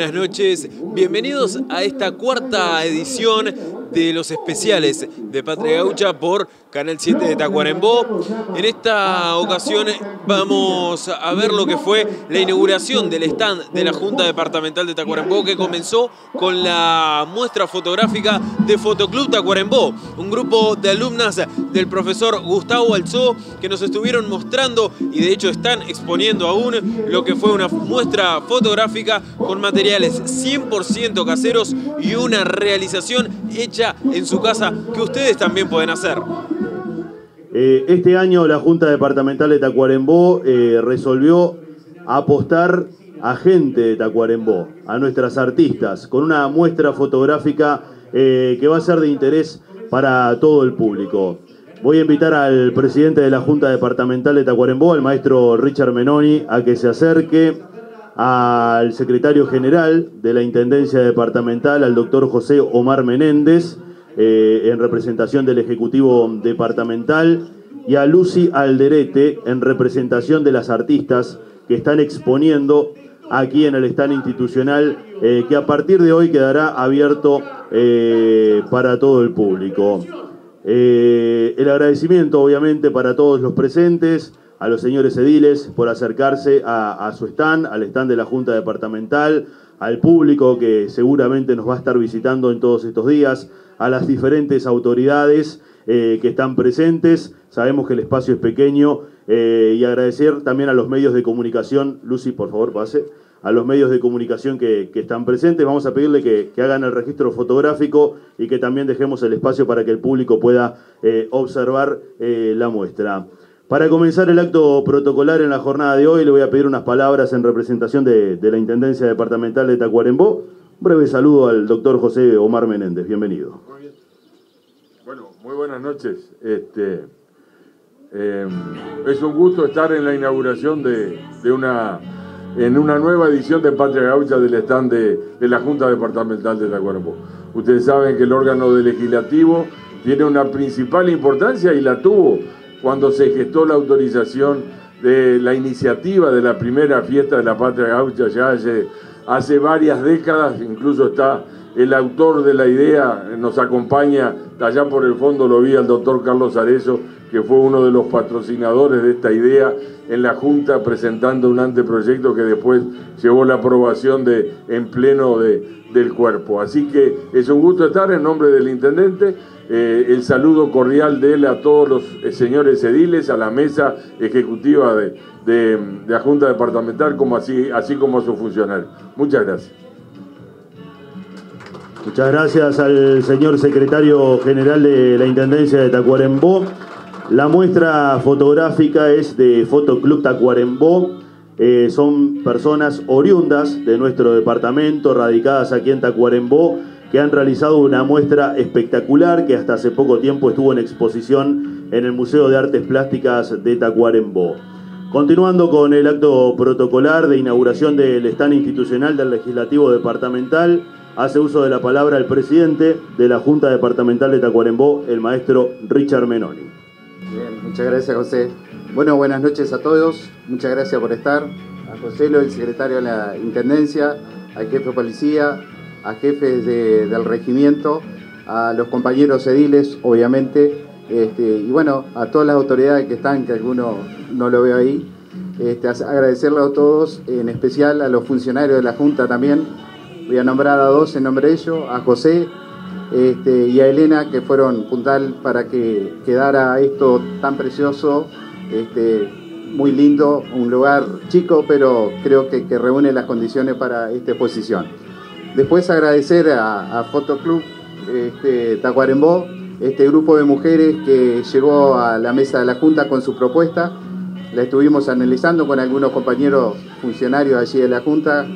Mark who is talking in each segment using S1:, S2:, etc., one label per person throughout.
S1: buenas noches. Bienvenidos a esta cuarta edición de los especiales de Patria Gaucha por Canal 7 de Tacuarembó. En esta ocasión vamos a ver lo que fue la inauguración del stand de la Junta Departamental de Tacuarembó que comenzó con la muestra fotográfica de Fotoclub Tacuarembó, un grupo de alumnas del profesor Gustavo Alzó que nos estuvieron mostrando y de hecho están exponiendo aún lo que fue una muestra fotográfica con materiales 100% caseros y una realización hecha en su casa que ustedes también pueden hacer.
S2: Eh, este año la Junta Departamental de Tacuarembó eh, resolvió apostar a gente de Tacuarembó, a nuestras artistas, con una muestra fotográfica eh, que va a ser de interés para todo el público. Voy a invitar al presidente de la Junta Departamental de Tacuarembó, al maestro Richard Menoni, a que se acerque al secretario general de la Intendencia Departamental, al doctor José Omar Menéndez, eh, en representación del Ejecutivo Departamental, y a Lucy Alderete en representación de las artistas que están exponiendo aquí en el stand institucional, eh, que a partir de hoy quedará abierto eh, para todo el público. el agradecimiento, obviamente, para todos los presentes, a los señores ediles por acercarse a, a su stand, al stand de la Junta Departamental, al público que seguramente nos va a estar visitando en todos estos días, a las diferentes autoridades eh, que están presentes. Sabemos que el espacio es pequeño eh, y agradecer también a los medios de comunicación. Lucy, por favor, pase. A los medios de comunicación que, están presentes. Vamos a pedirle que, hagan el registro fotográfico y que también dejemos el espacio para que el público pueda eh, observar la muestra. Para comenzar el acto protocolar en la jornada de hoy, le voy a pedir unas palabras en representación de, de la Intendencia Departamental de Tacuarembó breve saludo al doctor José Omar Menéndez. Bienvenido.
S3: Bueno, muy buenas noches. Este, em, es un gusto estar en la inauguración de, una, en una nueva edición de Patria Gaucha del stand de, la Junta Departamental de Tacuarembó. Ustedes saben que el órgano legislativo tiene una principal importancia y la tuvo cuando se gestó la autorización de la iniciativa de la primera fiesta de la Patria Gaucha ya hace varias décadas, incluso está el autor de la idea, nos acompaña, allá por el fondo lo vi al doctor Carlos Arezo, que fue uno de los patrocinadores de esta idea en la Junta presentando un anteproyecto que después llevó la aprobación de, en pleno del cuerpo. Así que es un gusto estar en nombre del intendente. Eh, el saludo cordial de él a todos los eh, señores ediles, a la mesa ejecutiva de, de, la Junta Departamental, como así, así como a sus funcionarios. Muchas gracias.
S2: Muchas gracias al señor secretario general de la Intendencia de Tacuarembó. La muestra fotográfica es de Fotoclub Tacuarembó. Eh, son personas oriundas de nuestro departamento, radicadas aquí en Tacuarembó, que han realizado una muestra espectacular que hasta hace poco tiempo estuvo en exposición en el Museo de Artes Plásticas de Tacuarembó. Continuando con el acto protocolar de inauguración del stand institucional del Legislativo Departamental, hace uso de la palabra el presidente de la Junta Departamental de Tacuarembó, el maestro Richard Menoni.
S4: Bien, muchas gracias José. Bueno, buenas noches a todos, muchas gracias por estar. A José, el secretario de la Intendencia, al jefe de policía, a jefes del regimiento, a los compañeros ediles, obviamente, este, y bueno, a todas las autoridades que están, que alguno no lo veo ahí, este, a todos, en especial a los funcionarios de la Junta también. Voy a nombrar a dos en nombre de ellos, a José este, y a Elena, que fueron puntal para que quedara esto tan precioso, muy lindo, un lugar chico, pero creo que, reúne las condiciones para esta exposición. Después agradecer a, a Fotoclub Tacuarembó, este grupo de mujeres que llegó a la mesa de la Junta con su propuesta. La estuvimos analizando con algunos compañeros funcionarios allí de la Junta,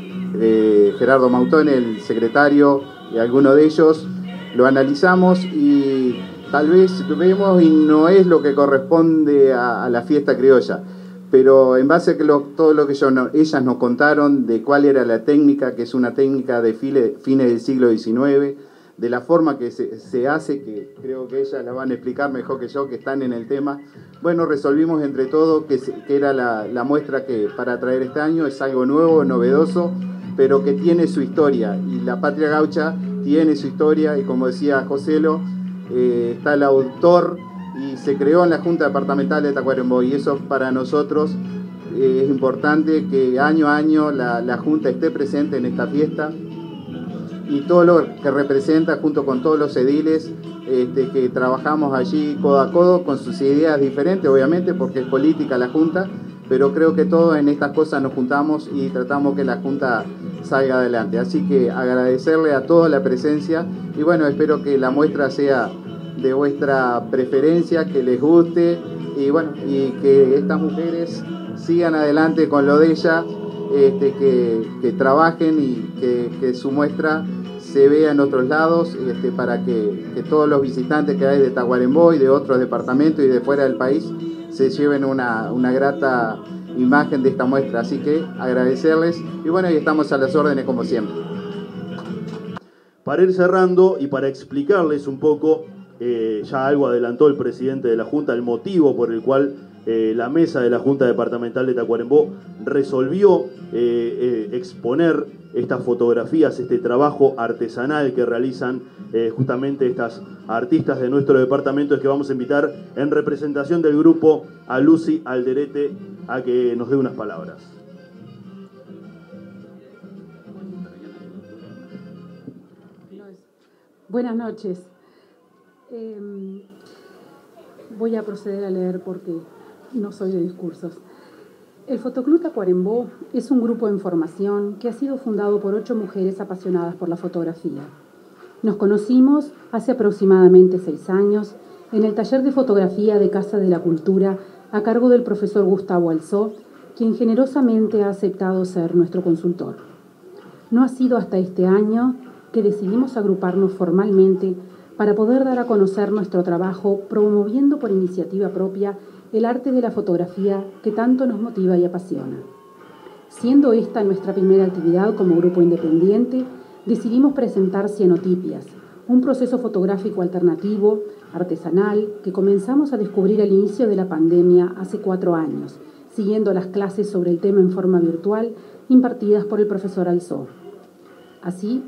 S4: Gerardo Mautón, el secretario, y algunos de ellos. Lo analizamos y tal vez vemos y no es lo que corresponde a, la fiesta criolla. Pero en base a todo lo que ellas nos contaron de cuál era la técnica, que es una técnica de fines del siglo XIX, de la forma que se, hace, que creo que ellas la van a explicar mejor que yo, que están en el tema. Bueno, resolvimos entre todos que, era la, muestra que para traer este año es algo nuevo, novedoso, pero que tiene su historia. Y la patria gaucha tiene su historia y como decía Joselo, eh, está el autor y se creó en la Junta Departamental de Tacuarembó y eso para nosotros eh, es importante que año a año la, Junta esté presente en esta fiesta y todo lo que representa junto con todos los ediles este, que trabajamos allí codo a codo con sus ideas diferentes obviamente porque es política la Junta pero creo que todos en estas cosas nos juntamos y tratamos que la Junta salga adelante. Así que agradecerle a todos la presencia y bueno, espero que la muestra sea de vuestra preferencia, que les guste y bueno, y que estas mujeres sigan adelante con lo de ella, este, que, trabajen y que, su muestra se vea en otros lados este, para que, que, todos los visitantes que hay de Tahuarembó y de otros departamentos y de fuera del país se lleven una, una grata imagen de esta muestra. Así que agradecerles y bueno, y estamos a las órdenes como siempre.
S2: Para ir cerrando y para explicarles un poco, eh, ya algo adelantó el presidente de la Junta, el motivo por el cual eh, la mesa de la Junta Departamental de Tacuarembó resolvió eh, exponer estas fotografías, este trabajo artesanal que realizan justamente estas artistas de nuestro departamento, es que vamos a invitar en representación del grupo a Lucy Alderete a que nos dé unas palabras.
S5: Buenas noches. Em, voy a proceder a leer porque no soy de discursos. El Fotoclub Tacuarembó es un grupo de formación que ha sido fundado por ocho mujeres apasionadas por la fotografía. Nos conocimos hace aproximadamente seis años en el taller de fotografía de Casa de la Cultura a cargo del profesor Gustavo Alzó, quien generosamente ha aceptado ser nuestro consultor. No ha sido hasta este año que decidimos agruparnos formalmente para poder dar a conocer nuestro trabajo promoviendo por iniciativa propia el arte de la fotografía que tanto nos motiva y apasiona. Siendo esta nuestra primera actividad como grupo independiente, decidimos presentar cienotipias, un proceso fotográfico alternativo artesanal que comenzamos a descubrir al inicio de la pandemia hace cuatro años, siguiendo las clases sobre el tema en forma virtual impartidas por el profesor Alzó. Así,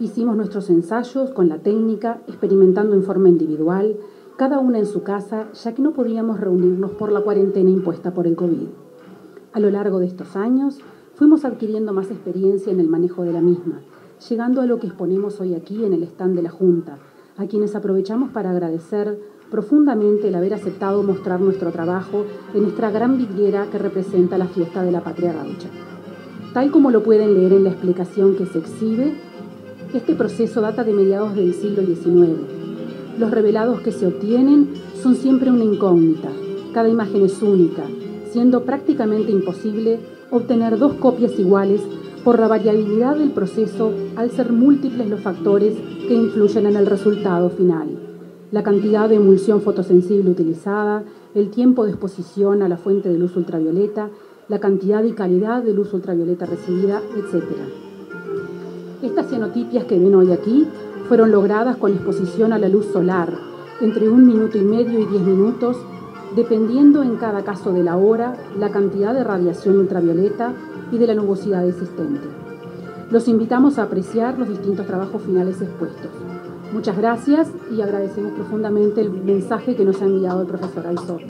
S5: hicimos nuestros ensayos con la técnica, experimentando en forma individual, cada una en su casa, ya que no podíamos reunirnos por la cuarentena impuesta por el COVID. A lo largo de estos años, fuimos adquiriendo más experiencia en el manejo de la misma, llegando a lo que exponemos hoy aquí en el stand de la Junta, a quienes aprovechamos para agradecer profundamente el haber aceptado mostrar nuestro trabajo en nuestra gran vidriera que representa la fiesta de la patria gaucha. Tal como lo pueden leer en la explicación que se exhibe, este proceso data de mediados del siglo XIX. Los revelados que se obtienen son siempre una incógnita. Cada imagen es única, siendo prácticamente imposible obtener dos copias iguales por la variabilidad del proceso al ser múltiples los factores que influyen en el resultado final. La cantidad de emulsión fotosensible utilizada, el tiempo de exposición a la fuente de luz ultravioleta, la cantidad y calidad de luz ultravioleta recibida, etc. Estas cianotipias que ven hoy aquí fueron logradas con exposición a la luz solar, entre un minuto y medio y diez minutos, dependiendo en cada caso de la hora, la cantidad de radiación ultravioleta y de la nubosidad existente. Los invitamos a apreciar los distintos trabajos finales expuestos. Muchas gracias y agradecemos profundamente el mensaje que nos ha enviado el profesor Aizor.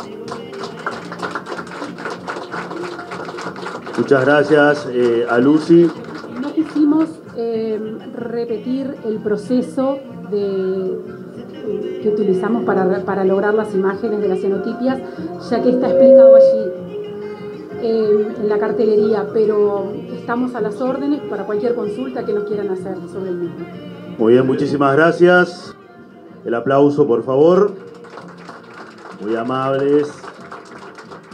S2: Muchas gracias eh, a Lucy.
S5: No quisimos eh, repetir el proceso de, que utilizamos para, para lograr las imágenes de las cenotipias, ya que está explicado allí en la cartelería, pero estamos a las órdenes para cualquier consulta que nos quieran hacer sobre el mismo.
S2: Muy bien, muchísimas gracias. El aplauso, por favor. Muy amables.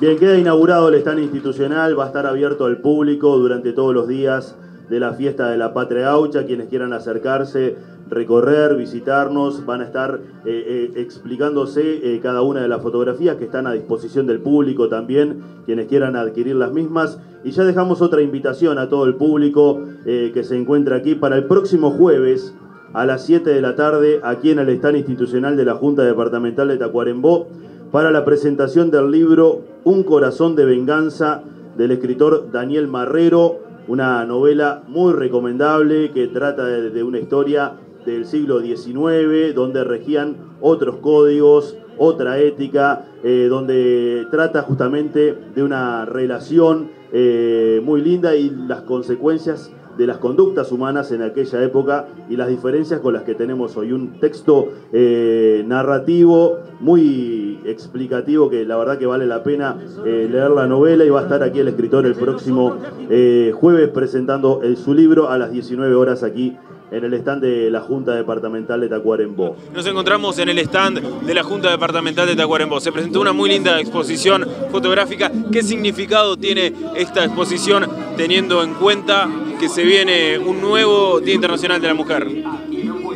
S2: Bien, queda inaugurado el stand institucional, va a estar abierto al público durante todos los días de la fiesta de la Patria Gaucha. Quienes quieran acercarse, recorrer, visitarnos, van a estar eh, eh, explicándose eh, cada una de las fotografías que están a disposición del público también, quienes quieran adquirir las mismas. Y ya dejamos otra invitación a todo el público que se encuentra aquí para el próximo jueves a las 7 de la tarde, aquí en el stand institucional de la Junta Departamental de Tacuarembó, para la presentación del libro Un corazón de venganza del escritor Daniel Marrero una novela muy recomendable que trata de, una historia del siglo XIX, donde regían otros códigos, otra ética, eh, donde trata justamente de una relación eh, muy linda y las consecuencias de las conductas humanas en aquella época y las diferencias con las que tenemos hoy. Un texto eh, narrativo muy explicativo que la verdad que vale la pena eh, leer la novela y va a estar aquí el escritor el próximo eh, jueves presentando su libro a las 19 horas aquí en el stand de la Junta Departamental de Tacuarembó.
S1: Nos encontramos en el stand de la Junta Departamental de Tacuarembó. Se presentó una muy linda exposición fotográfica. ¿Qué significado tiene esta exposición teniendo en cuenta que se viene un nuevo Día Internacional de la Mujer?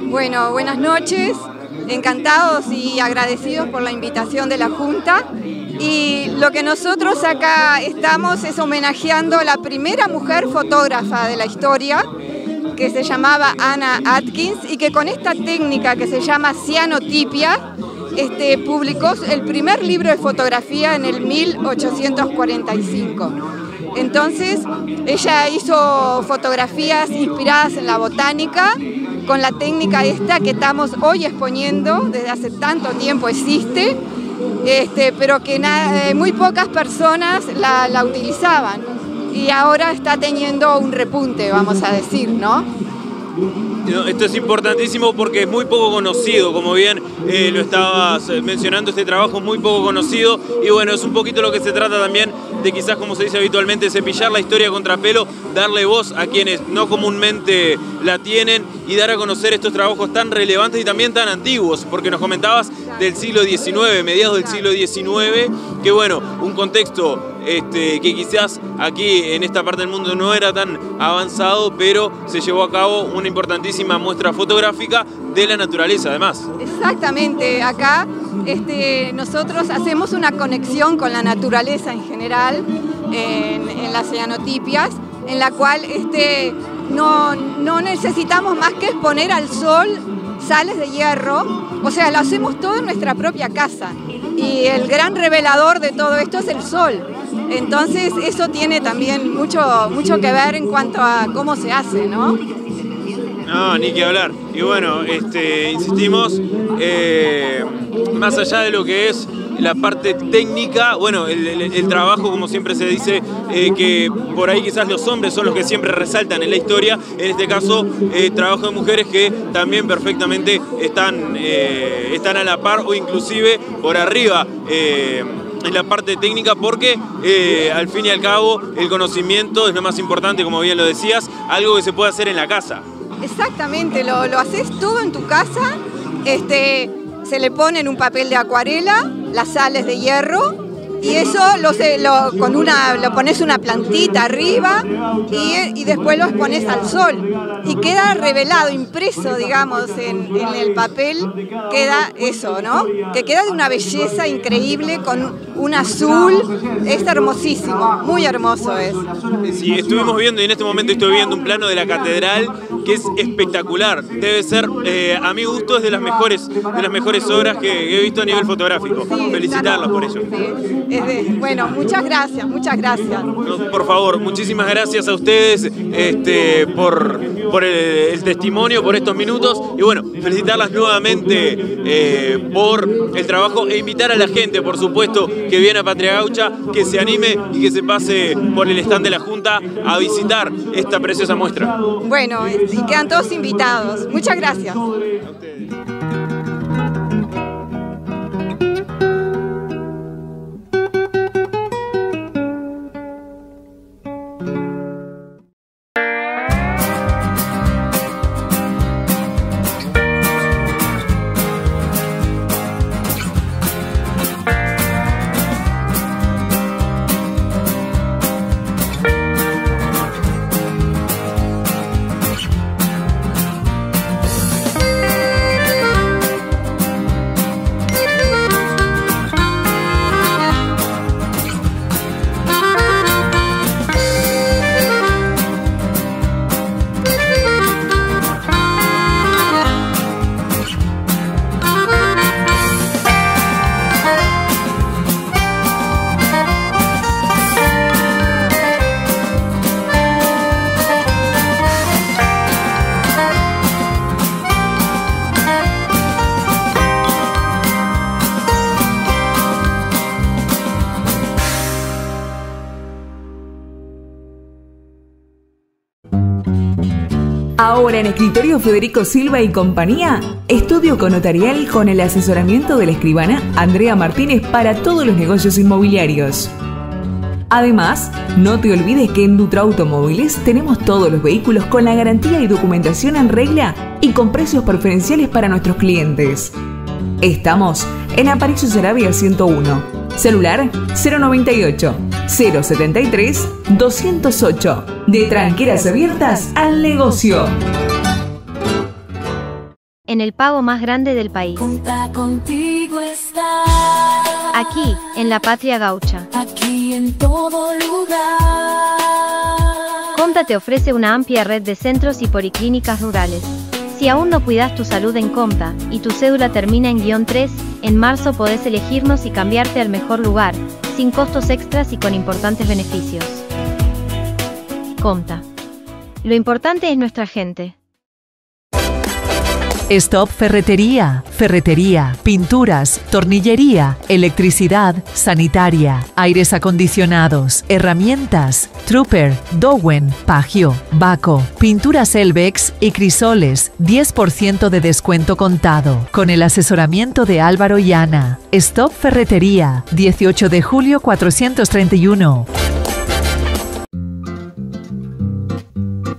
S6: Bueno, buenas noches. Encantados y agradecidos por la invitación de la Junta. Y lo que nosotros acá estamos es homenajeando a la primera mujer fotógrafa de la historia, que se llamaba Anna Atkins y que con esta técnica que se llama cianotipia este, publicó el primer libro de fotografía en el 1845. Entonces, ella hizo fotografías inspiradas en la botánica, con la técnica esta que estamos hoy exponiendo, desde hace tanto tiempo existe, este, pero que eh, muy pocas personas la utilizaban y ahora está teniendo un repunte, vamos a decir, ¿no?
S1: Esto es importantísimo porque es muy poco conocido, como bien eh, lo estabas mencionando, este trabajo muy poco conocido y bueno, es un poquito lo que se trata también de quizás, como se dice habitualmente, cepillar la historia contra pelo, darle voz a quienes no comúnmente la tienen y dar a conocer estos trabajos tan relevantes y también tan antiguos, porque nos comentabas del siglo XIX, mediados del siglo XIX, que bueno, un contexto este, que quizás aquí en esta parte del mundo no era tan avanzado, pero se llevó a cabo una importantísima muestra fotográfica de la naturaleza además.
S6: Exactamente, acá este, nosotros hacemos una conexión con la naturaleza en general, en, las cianotipias, en la cual este, no, no necesitamos más que exponer al sol sales de hierro, o sea, lo hacemos todo en nuestra propia casa. Y el gran revelador de todo esto es el sol. Entonces eso tiene también mucho, mucho que ver en cuanto a cómo se hace, ¿no?
S1: No, ni que hablar. Y bueno, este, insistimos, eh, más allá de lo que es la parte técnica, bueno, el, trabajo, como siempre se dice, eh, que por ahí quizás los hombres son los que siempre resaltan en la historia, en este caso, eh, trabajo de mujeres que también perfectamente están, están a la par o inclusive por arriba en la parte técnica porque eh, al fin y al cabo el conocimiento es lo más importante, como bien lo decías, algo que se puede hacer en la casa.
S6: Exactamente, lo, lo haces todo en tu casa, este, se le pone en un papel de acuarela las sales de hierro y eso lo, lo, con una, lo pones una plantita arriba y, después lo pones al sol y queda revelado, impreso, digamos, en, el papel, queda eso, ¿no? Que queda de una belleza increíble con un azul, es hermosísimo, muy hermoso es.
S1: Sí, estuvimos viendo y en este momento estoy viendo un plano de la catedral que es espectacular, debe ser, eh, a mi gusto, es de las mejores, de las mejores obras que he visto a nivel fotográfico. Felicitarlos por ello
S6: bueno, muchas gracias, muchas gracias.
S1: por favor, muchísimas gracias a ustedes este, por, por el, testimonio, por estos minutos y bueno, felicitarlas nuevamente eh, por el trabajo e invitar a la gente, por supuesto, que viene a Patria Gaucha, que se anime y que se pase por el stand de la Junta a visitar esta preciosa muestra.
S6: Bueno, y quedan todos invitados. Muchas gracias.
S7: Escritorio Federico Silva y compañía, estudio con notarial con el asesoramiento de la escribana Andrea Martínez para todos los negocios inmobiliarios. Además, no te olvides que en Dutra Automóviles tenemos todos los vehículos con la garantía y documentación en regla y con precios preferenciales para nuestros clientes. Estamos en Aparicio Sarabia 101. Celular 098 073 208. De tranqueras abiertas al negocio.
S8: En el pago más grande del país.
S9: contigo está.
S8: Aquí, en la patria gaucha.
S9: Aquí en todo lugar.
S8: Conta te ofrece una amplia red de centros y policlínicas rurales. Si aún no cuidas tu salud en Comta y tu cédula termina en guion 3, en marzo podés elegirnos y cambiarte al mejor lugar, sin costos extras y con importantes beneficios. Comta. Lo importante es nuestra gente.
S10: Stop Ferretería, ferretería, pinturas, tornillería, electricidad, sanitaria, aires acondicionados, herramientas, Trooper, Dowen, Pagio, Baco, pinturas Elvex y crisoles, 10% de descuento contado, con el asesoramiento de Álvaro y Ana. Stop Ferretería, 18 de julio 431.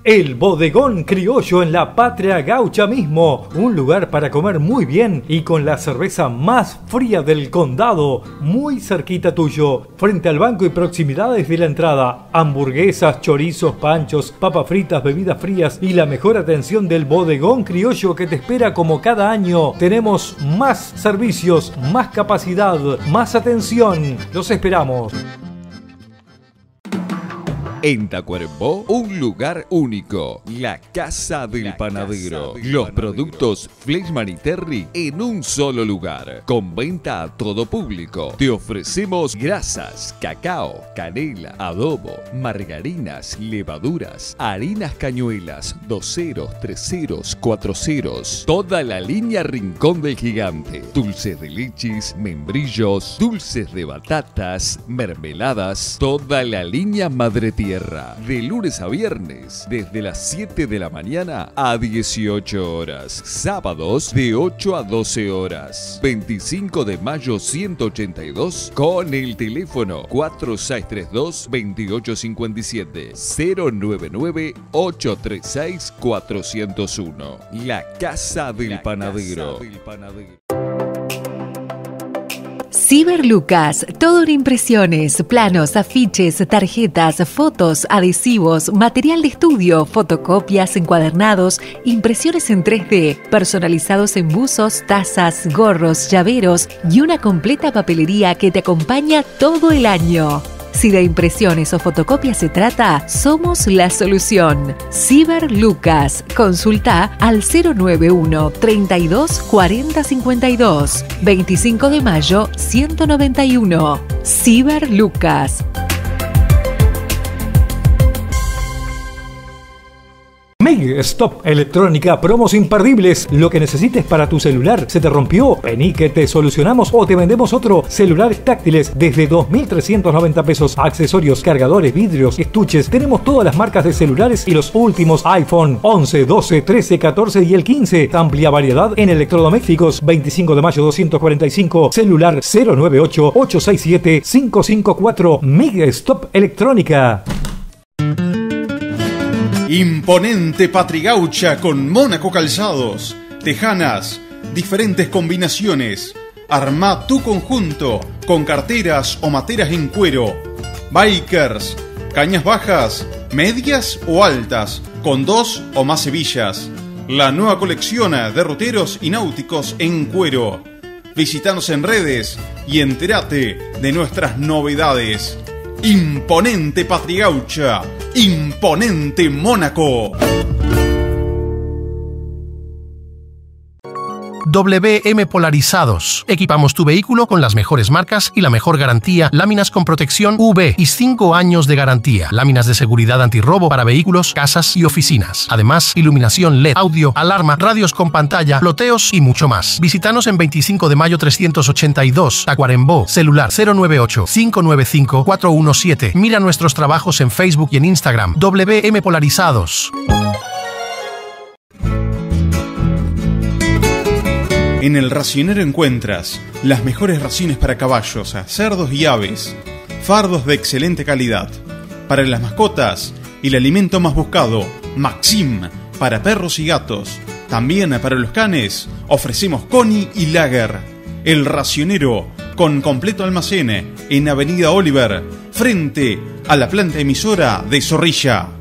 S11: El Bodegón Criollo en la Patria Gaucha mismo. Un lugar para comer muy bien y con la cerveza más fría del condado. Muy cerquita tuyo. Frente al banco y proximidades de la entrada. Hamburguesas, chorizos, panchos, papas fritas, bebidas frías y la mejor atención del Bodegón Criollo que te espera como cada año. Tenemos más servicios, más capacidad, más atención. Los esperamos.
S12: En Tacuarembó, un lugar único. La Casa del Panadero. Los productos Fleshman y Terry en un solo lugar. Con venta a todo público. Te ofrecemos grasas, cacao, canela, adobo, margarinas, levaduras, harinas cañuelas, doceros, treseros, cuatroceros. Toda la línea Rincón del Gigante. Dulces de leches, membrillos, dulces de batatas, mermeladas. Toda la línea Madre Tierra de lunes a viernes, desde las 7 de la mañana a 18 horas. Sábados de 8 a 12 horas. 25 de mayo 182 con el teléfono 4632-2857 099-836-401. La Casa del Panadero.
S10: Ciber Lucas, todo en impresiones, planos, afiches, tarjetas, fotos, adhesivos, material de estudio, fotocopias, encuadernados, impresiones en 3D, personalizados en buzos, tazas, gorros, llaveros y una completa papelería que te acompaña todo el año. Si de impresiones o fotocopias se trata, somos la solución. Ciber Lucas. Consulta al 091 32 40 52. 25 de mayo 191. Ciber
S11: Meg Stop Electrónica, promos imperdibles. Lo que necesites para tu celular se te rompió. Vení que te solucionamos o te vendemos otro. Celulares táctiles desde 2.390 pesos. Accesorios, cargadores, vidrios, estuches. Tenemos todas las marcas de celulares y los últimos iPhone 11, 12, 13, 14 y el 15. Amplia variedad en electrodomésticos. 25 de mayo 245. Celular 098 867 554. Meg Stop Electrónica.
S13: Imponente Patrigaucha con Mónaco Calzados, Tejanas, diferentes combinaciones. Arma tu conjunto con carteras o materas en cuero. Bikers, cañas bajas, medias o altas, con dos o más hebillas. La nueva colección de roteros y náuticos en cuero. Visítanos en redes y entérate de nuestras novedades. Imponente Patrigaucha, Imponente Mónaco.
S14: WM Polarizados. Equipamos tu vehículo con las mejores marcas y la mejor garantía. Láminas con protección UV y 5 años de garantía. Láminas de seguridad antirrobo para vehículos, casas y oficinas. Además, iluminación LED, audio, alarma, radios con pantalla, loteos y mucho más. Visítanos en 25 de mayo 382, Tacuarembó, celular 098-595-417. Mira nuestros trabajos en Facebook y en Instagram. WM Polarizados.
S13: En el racionero encuentras las mejores raciones para caballos, cerdos y aves, fardos de excelente calidad. Para las mascotas, el alimento más buscado, Maxim, para perros y gatos. También para los canes, ofrecemos Connie y Lager. El racionero, con completo almacén, en Avenida Oliver, frente a la planta emisora de Zorrilla.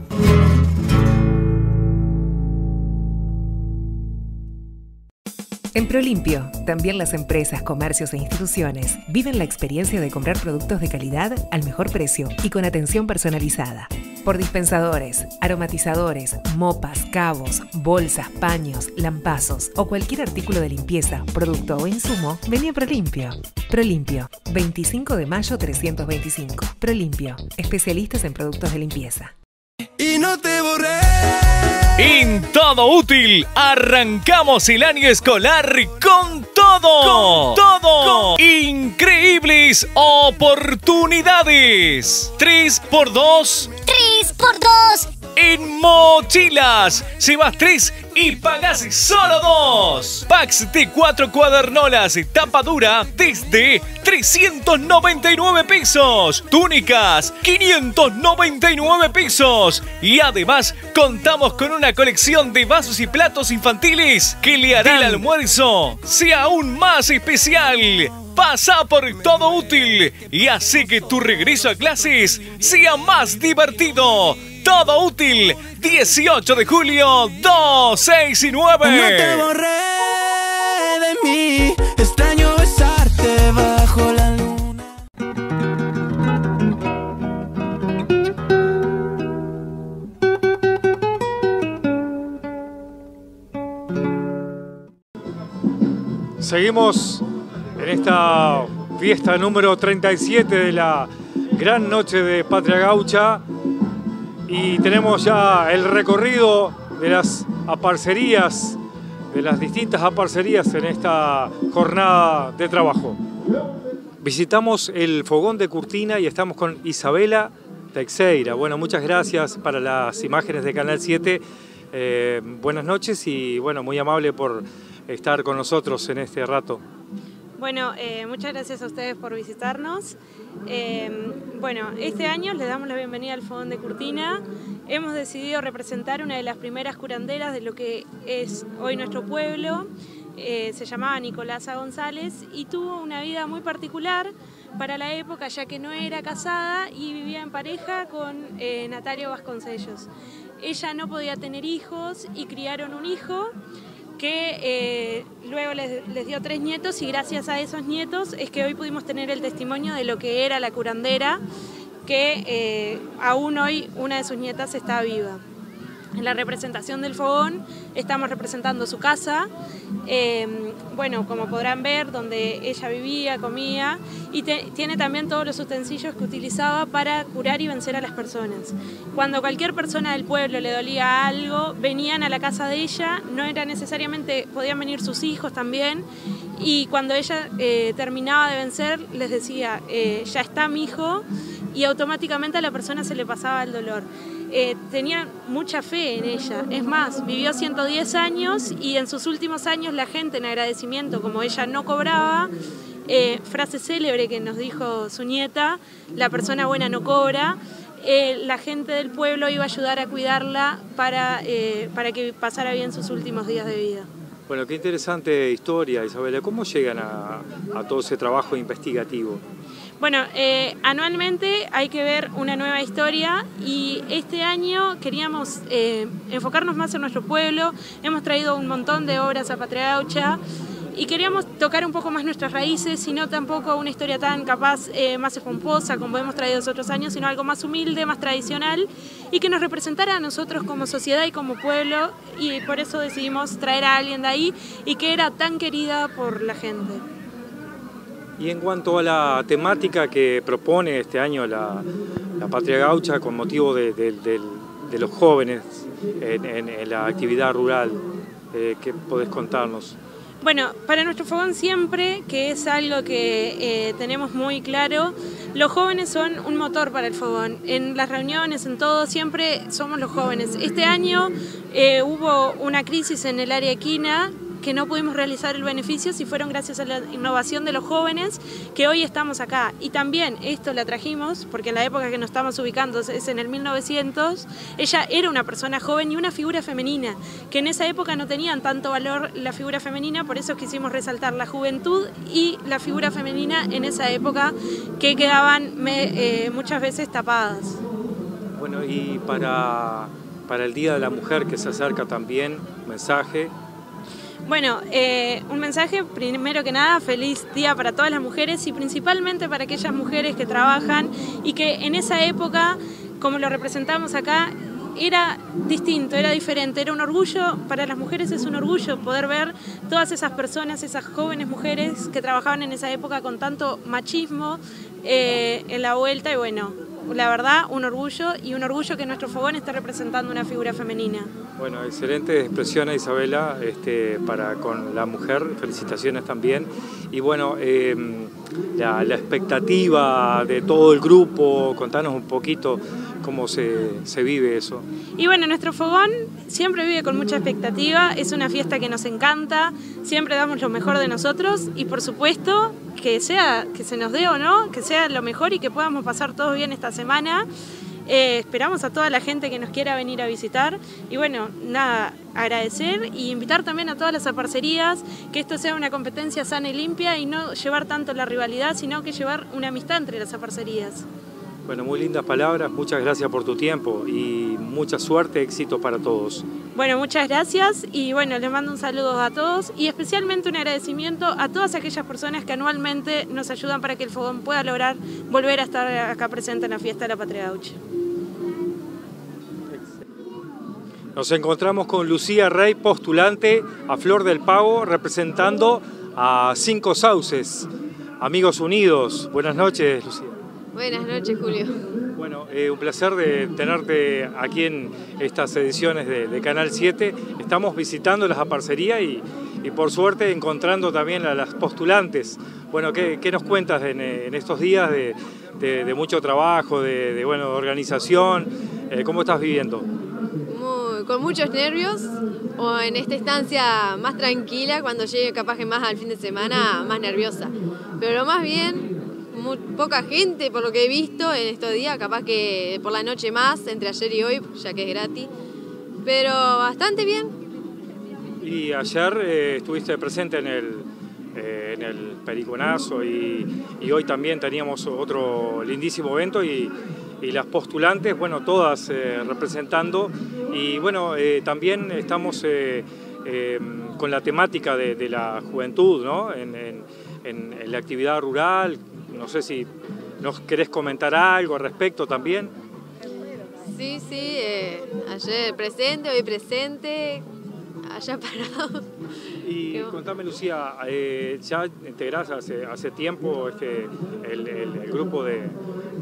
S15: En Prolimpio, también las empresas, comercios e instituciones viven la experiencia de comprar productos de calidad al mejor precio y con atención personalizada. Por dispensadores, aromatizadores, mopas, cabos, bolsas, paños, lampazos o cualquier artículo de limpieza, producto o insumo, vení a Prolimpio. Prolimpio, 25 de mayo 325. Prolimpio, especialistas en productos de limpieza.
S16: Y no te borré.
S11: En todo útil, arrancamos el año escolar con todo. Con todo. Increíbles oportunidades. 3 por 2
S17: 3 por 2
S11: en mochilas. Llevas tres y pagas solo dos. Packs de cuatro cuadernolas, tapa dura, desde 399 pesos. Túnicas, 599 pesos. Y además, contamos con una colección de vasos y platos infantiles que le hará el almuerzo sea aún más especial. Pasa por todo útil y hace que tu regreso a clases sea más divertido. Todo útil, 18 de julio, 2, 6 y 9.
S16: No te borré de mí, extraño besarte bajo la luna.
S18: Seguimos en esta fiesta número 37 de la gran noche de Patria Gaucha y tenemos ya el recorrido de las aparcerías, de las distintas aparcerías en esta jornada de trabajo. Visitamos el fogón de Curtina y estamos con Isabela Teixeira. Bueno, muchas gracias para las imágenes de Canal 7. Eh, buenas noches y bueno, muy amable por estar con nosotros en este rato.
S19: Bueno, eh, muchas gracias a ustedes por visitarnos. Eh, bueno, este año les damos la bienvenida al Fogón de Curtina. Hemos decidido representar una de las primeras curanderas de lo que es hoy nuestro pueblo. Eh, se llamaba Nicolasa González y tuvo una vida muy particular para la época, ya que no era casada y vivía en pareja con Natario Vasconcellos. Ella no podía tener hijos y criaron un hijo que eh, luego les, dio tres nietos y gracias a esos nietos es que hoy pudimos tener el testimonio de lo que era la curandera, que eh, aún hoy una de sus nietas está viva. En la representación del fogón estamos representando su casa, eh, bueno, como podrán ver, donde ella vivía, comía, y tiene también todos los utensilios que utilizaba para curar y vencer a las personas. Cuando cualquier persona del pueblo le dolía algo, venían a la casa de ella, no era necesariamente, podían venir sus hijos también, y cuando ella eh, terminaba de vencer, les decía, eh, ya está mi hijo, y automáticamente a la persona se le pasaba el dolor. Eh, tenía mucha fe en ella. Es más, vivió 110 años y en sus últimos años la gente en agradecimiento, como ella no cobraba, eh, frase célebre que nos dijo su nieta, la persona buena no cobra, eh, la gente del pueblo iba a ayudar a cuidarla para, para que pasara bien sus últimos días de vida.
S18: Bueno, qué interesante historia, Isabela. ¿Cómo llegan a todo ese trabajo investigativo?
S19: Bueno, eh, anualmente hay que ver una nueva historia y este año queríamos eh, enfocarnos más en nuestro pueblo. Hemos traído un montón de obras a Patria Gaucha y queríamos tocar un poco más nuestras raíces y no tampoco una historia tan capaz, eh, más pomposa como hemos traído otros años, sino algo más humilde, más tradicional y que nos representara a nosotros como sociedad y como pueblo y por eso decidimos traer a alguien de ahí y que era tan querida por la gente.
S18: Y en cuanto a la temática que propone este año la, Patria Gaucha con motivo de, los jóvenes en, la actividad rural, eh, ¿qué podés contarnos?
S19: Bueno, para nuestro fogón siempre, que es algo que eh, tenemos muy claro, los jóvenes son un motor para el fogón. En las reuniones, en todo, siempre somos los jóvenes. Este año eh, hubo una crisis en el área equina que no pudimos realizar el beneficio si fueron gracias a la innovación de los jóvenes que hoy estamos acá. Y también esto la trajimos, porque en la época que nos estamos ubicando es en el 1900, ella era una persona joven y una figura femenina, que en esa época no tenían tanto valor la figura femenina, por eso quisimos resaltar la juventud y la figura femenina en esa época que quedaban me- eh, muchas veces tapadas.
S18: Bueno, y para, para el Día de la Mujer que se acerca también, mensaje.
S19: Bueno, eh, un mensaje, primero que nada, feliz día para todas las mujeres y principalmente para aquellas mujeres que trabajan y que en esa época, como lo representamos acá, era distinto, era diferente, era un orgullo, para las mujeres es un orgullo poder ver todas esas personas, esas jóvenes mujeres que trabajaban en esa época con tanto machismo eh, en la vuelta y bueno, la verdad, un orgullo y un orgullo que nuestro fogón esté representando una figura femenina.
S18: Bueno, excelente expresión Isabela este, para con la mujer, felicitaciones también. Y bueno, eh, la, la expectativa de todo el grupo, contanos un poquito cómo se, se vive eso.
S19: Y bueno, nuestro fogón siempre vive con mucha expectativa, es una fiesta que nos encanta, siempre damos lo mejor de nosotros y por supuesto que sea, que se nos dé o no, que sea lo mejor y que podamos pasar todos bien esta semana. Eh, esperamos a toda la gente que nos quiera venir a visitar y bueno, nada, agradecer y invitar también a todas las aparcerías que esto sea una competencia sana y limpia y no llevar tanto la rivalidad, sino que llevar una amistad entre las aparcerías.
S18: Bueno, muy lindas palabras, muchas gracias por tu tiempo y mucha suerte, éxito para todos.
S19: Bueno, muchas gracias y bueno, les mando un saludo a todos y especialmente un agradecimiento a todas aquellas personas que anualmente nos ayudan para que el fogón pueda lograr volver a estar acá presente en la fiesta de la Patria Gaucha.
S18: Nos encontramos con Lucía Rey, postulante a Flor del Pago, representando a Cinco Sauces, Amigos Unidos. Buenas noches, Lucía.
S20: Buenas noches, Julio.
S18: Bueno, eh, un placer de tenerte aquí en estas ediciones de, de Canal 7. Estamos visitando las aparcerías y, y por suerte encontrando también a las postulantes. Bueno, ¿qué, qué nos cuentas en, en estos días de, de- de mucho trabajo, de, bueno, organización? Eh, ¿Cómo estás viviendo?
S20: Muy- con muchos nervios o en esta instancia más tranquila, cuando llegue capaz que más al fin de semana, más nerviosa. Pero lo más bien, muy poca gente por lo que he visto en estos días, capaz que por la noche más, entre ayer y hoy, ya que es gratis. Pero bastante bien.
S18: Y ayer eh, estuviste presente en el, eh, en el Periconazo y, hoy también teníamos otro lindísimo evento y, las postulantes, bueno, todas eh, representando. Y bueno, eh, también estamos con la temática de, la juventud, ¿no? En- en la actividad rural. No sé si nos querés comentar algo al respecto también.
S20: Sí, sí, eh, ayer presente, hoy presente, allá parado.
S18: Y contame, Lucía, eh, ya integrás hace, hace tiempo este, el, el- el grupo de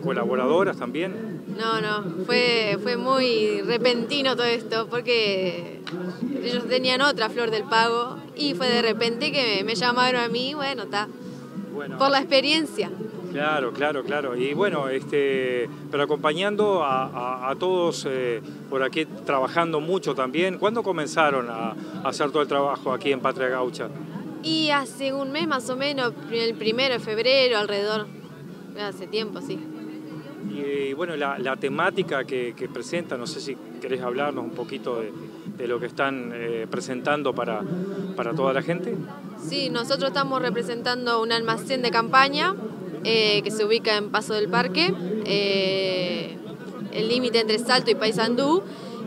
S18: colaboradoras también.
S20: No, no, fue, fue muy repentino todo esto porque ellos tenían otra flor del pago y fue de repente que me, me llamaron a mí, bueno, está,
S18: Bueno,
S20: por la experiencia.
S18: Claro, claro, claro. Y bueno, este, pero acompañando a, a- a todos eh, por aquí trabajando mucho también. ¿Cuándo comenzaron a, a hacer todo el trabajo aquí en Patria Gaucha?
S20: Y hace un mes más o menos, el primero de febrero alrededor, hace tiempo, sí.
S18: Y, bueno, la, la temática que, que presentan, no sé si querés hablarnos un poquito de, de lo que están eh, presentando para, para toda la gente.
S20: Sí, nosotros estamos representando un almacén de campaña eh, que se ubica en Paso del Parque, eh, el límite entre Salto y Paysandú,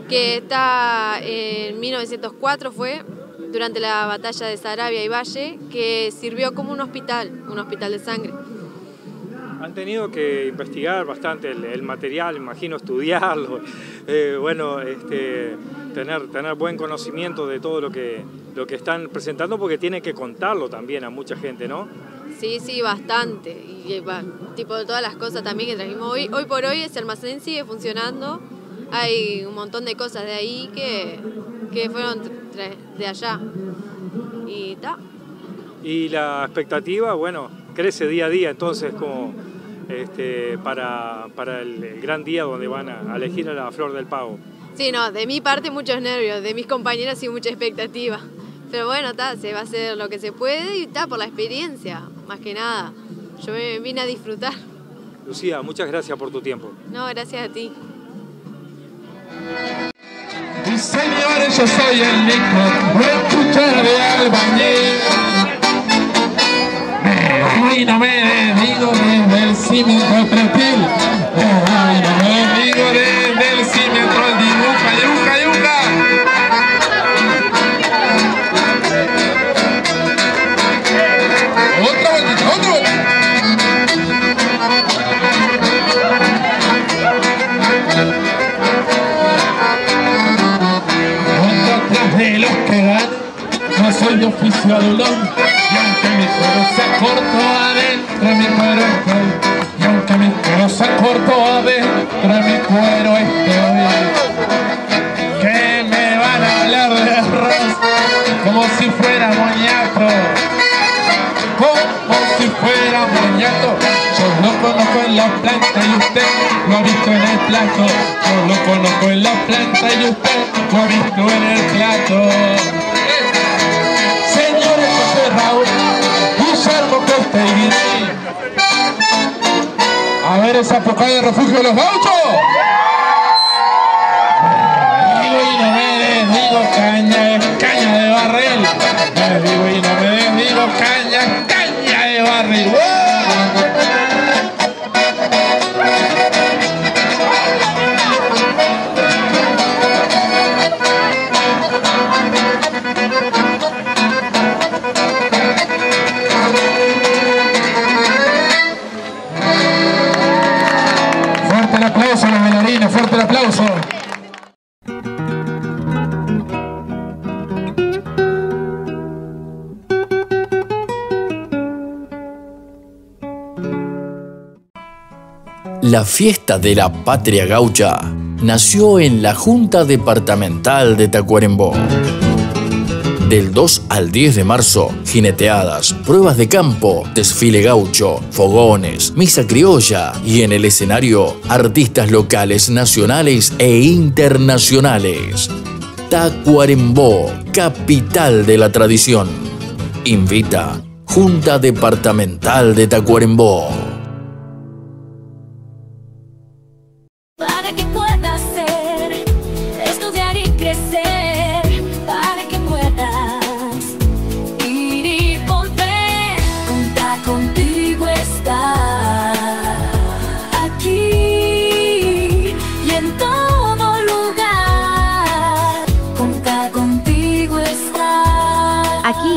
S20: que está en 1904 fue durante la batalla de Sarabia y Valle, que sirvió como un hospital, un hospital de sangre.
S18: Han tenido que investigar bastante el, el material, imagino estudiarlo, eh, bueno, este, tener, tener buen conocimiento de todo lo que, lo que están presentando porque tienen que contarlo también a mucha gente, ¿no?
S20: Sí, sí, bastante. Y tipo de todas las cosas también que trajimos hoy. Hoy por hoy ese almacén sigue funcionando. Hay un montón de cosas de ahí que, que fueron de allá. Y está.
S18: Y la expectativa, bueno, crece día a día, entonces como este, para, para el, el gran día donde van a, a elegir a la flor del pago.
S20: Sí, no, de mi parte muchos nervios, de mis compañeras y mucha expectativa. Pero bueno, ta, se va a hacer lo que se puede y está por la experiencia, más que nada. Yo me vine a disfrutar.
S18: Lucía, muchas gracias por tu tiempo.
S20: No, gracias a ti.
S21: Y señores, yo soy el Nico, buen cuchara de albañil. Me y no me desdigo desde el cimiento pretil. Me y no me desdigo de oficio adulón. Y aunque mi cuero sea corto adentro, mi cuero estoy. Y aunque mi cuero sea corto adentro, mi cuero estoy. Que me van a hablar de arroz como si fuera moñato. Como si fuera moñato. Yo lo conozco en la planta y usted lo ha visto en el plato. Yo lo conozco en la planta y usted lo ha visto en el plato. A ver esa poca de refugio de los gauchos. Digo y no me desdigo, caña caña de barril. Digo y
S22: La fiesta de la patria gaucha nació en la Junta Departamental de Tacuarembó. Del 2 al 10 de marzo, jineteadas, pruebas de campo, desfile gaucho, fogones, misa criolla y en el escenario, artistas locales, nacionales e internacionales. Tacuarembó, capital de la tradición. Invita Junta Departamental de Tacuarembó.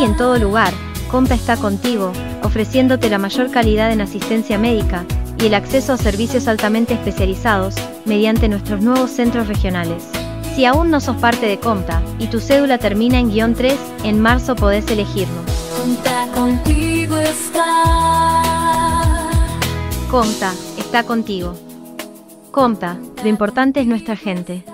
S9: Y en todo lugar,
S8: Compa está contigo, ofreciéndote la mayor calidad en asistencia médica y el acceso a servicios altamente especializados mediante nuestros nuevos centros regionales. Si aún no sos parte de Comta y tu cédula termina en guion 3, en marzo podés elegirnos.
S9: Contar contigo está.
S8: Comta está contigo. Comta, lo importante es nuestra gente.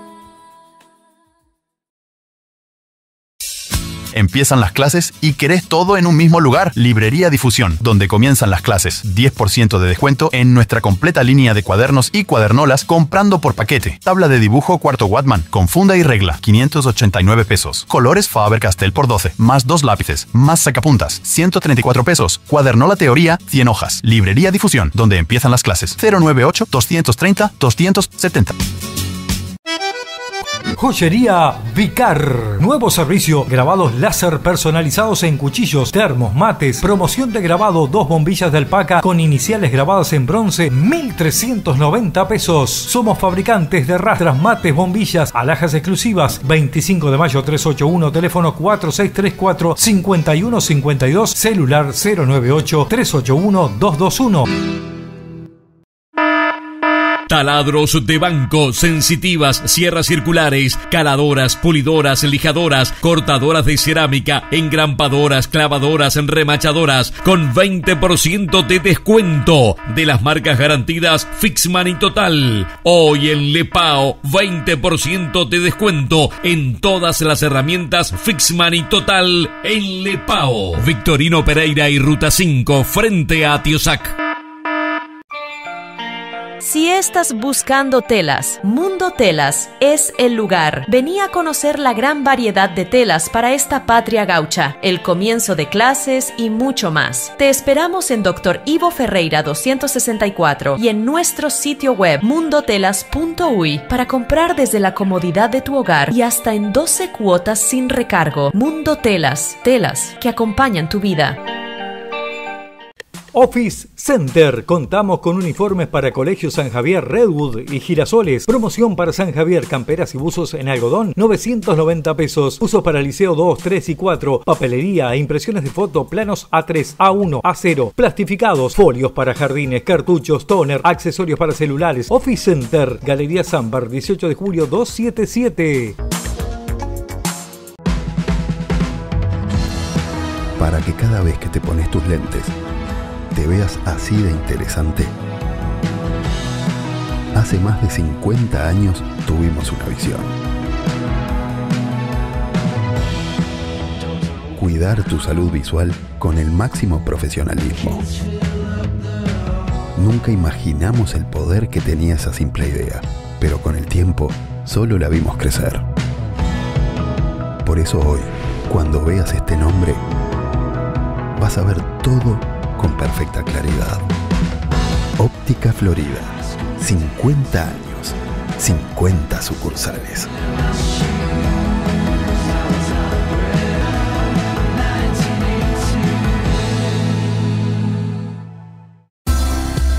S13: Empiezan las clases y querés todo en un mismo lugar. Librería Difusión, donde comienzan las clases. 10% de descuento en nuestra completa línea de cuadernos y cuadernolas comprando por paquete. Tabla de dibujo cuarto Watman con funda y regla, 589 pesos. Colores Faber-Castell por 12, más dos lápices, más sacapuntas, 134 pesos. Cuadernola teoría, 100 hojas. Librería Difusión, donde empiezan las clases. 098 230 270.
S11: Joyería Vicar. Nuevo servicio, grabados láser personalizados en cuchillos, termos, mates, promoción de grabado, dos bombillas de alpaca con iniciales grabadas en bronce, 1390 pesos. Somos fabricantes de rastras, mates, bombillas, alhajas exclusivas. 25 de mayo 381, teléfono 4634 5152, celular 098 381 221.
S12: Taladros de banco, sensitivas, sierras circulares, caladoras, pulidoras, lijadoras, cortadoras de cerámica, engrampadoras, clavadoras, remachadoras, con 20% de descuento de las marcas garantidas Fixman y Total. Hoy en Lepao, 20% de descuento en todas las herramientas Fixman y Total en Lepao. Victorino Pereira y Ruta 5, frente a Tiosac.
S23: Si estás buscando telas, Mundo Telas es el lugar. Vení a conocer la gran variedad de telas para esta patria gaucha, el comienzo de clases y mucho más. Te esperamos en Dr. Ivo Ferreira 264 y en nuestro sitio web mundotelas.uy para comprar desde la comodidad de tu hogar y hasta en 12 cuotas sin recargo. Mundo Telas, telas que acompañan tu vida.
S11: Office Center. Contamos con uniformes para Colegio San Javier, Redwood y Girasoles. Promoción para San Javier, camperas y buzos en algodón, 990 pesos. Usos para Liceo 2, 3 y 4. Papelería e impresiones de foto, planos A3, A1, A0. Plastificados, folios para jardines, cartuchos, toner, accesorios para celulares. Office Center, Galería Zambar, 18 de julio 277.
S24: Para que cada vez que te pones tus lentes, te veas así de interesante. Hace más de 50 años tuvimos una visión. Cuidar tu salud visual con el máximo profesionalismo. Nunca imaginamos el poder que tenía esa simple idea, pero con el tiempo solo la vimos crecer. Por eso hoy, cuando veas este nombre, vas a ver todo con perfecta claridad. Óptica Florida. 50 años. 50 sucursales.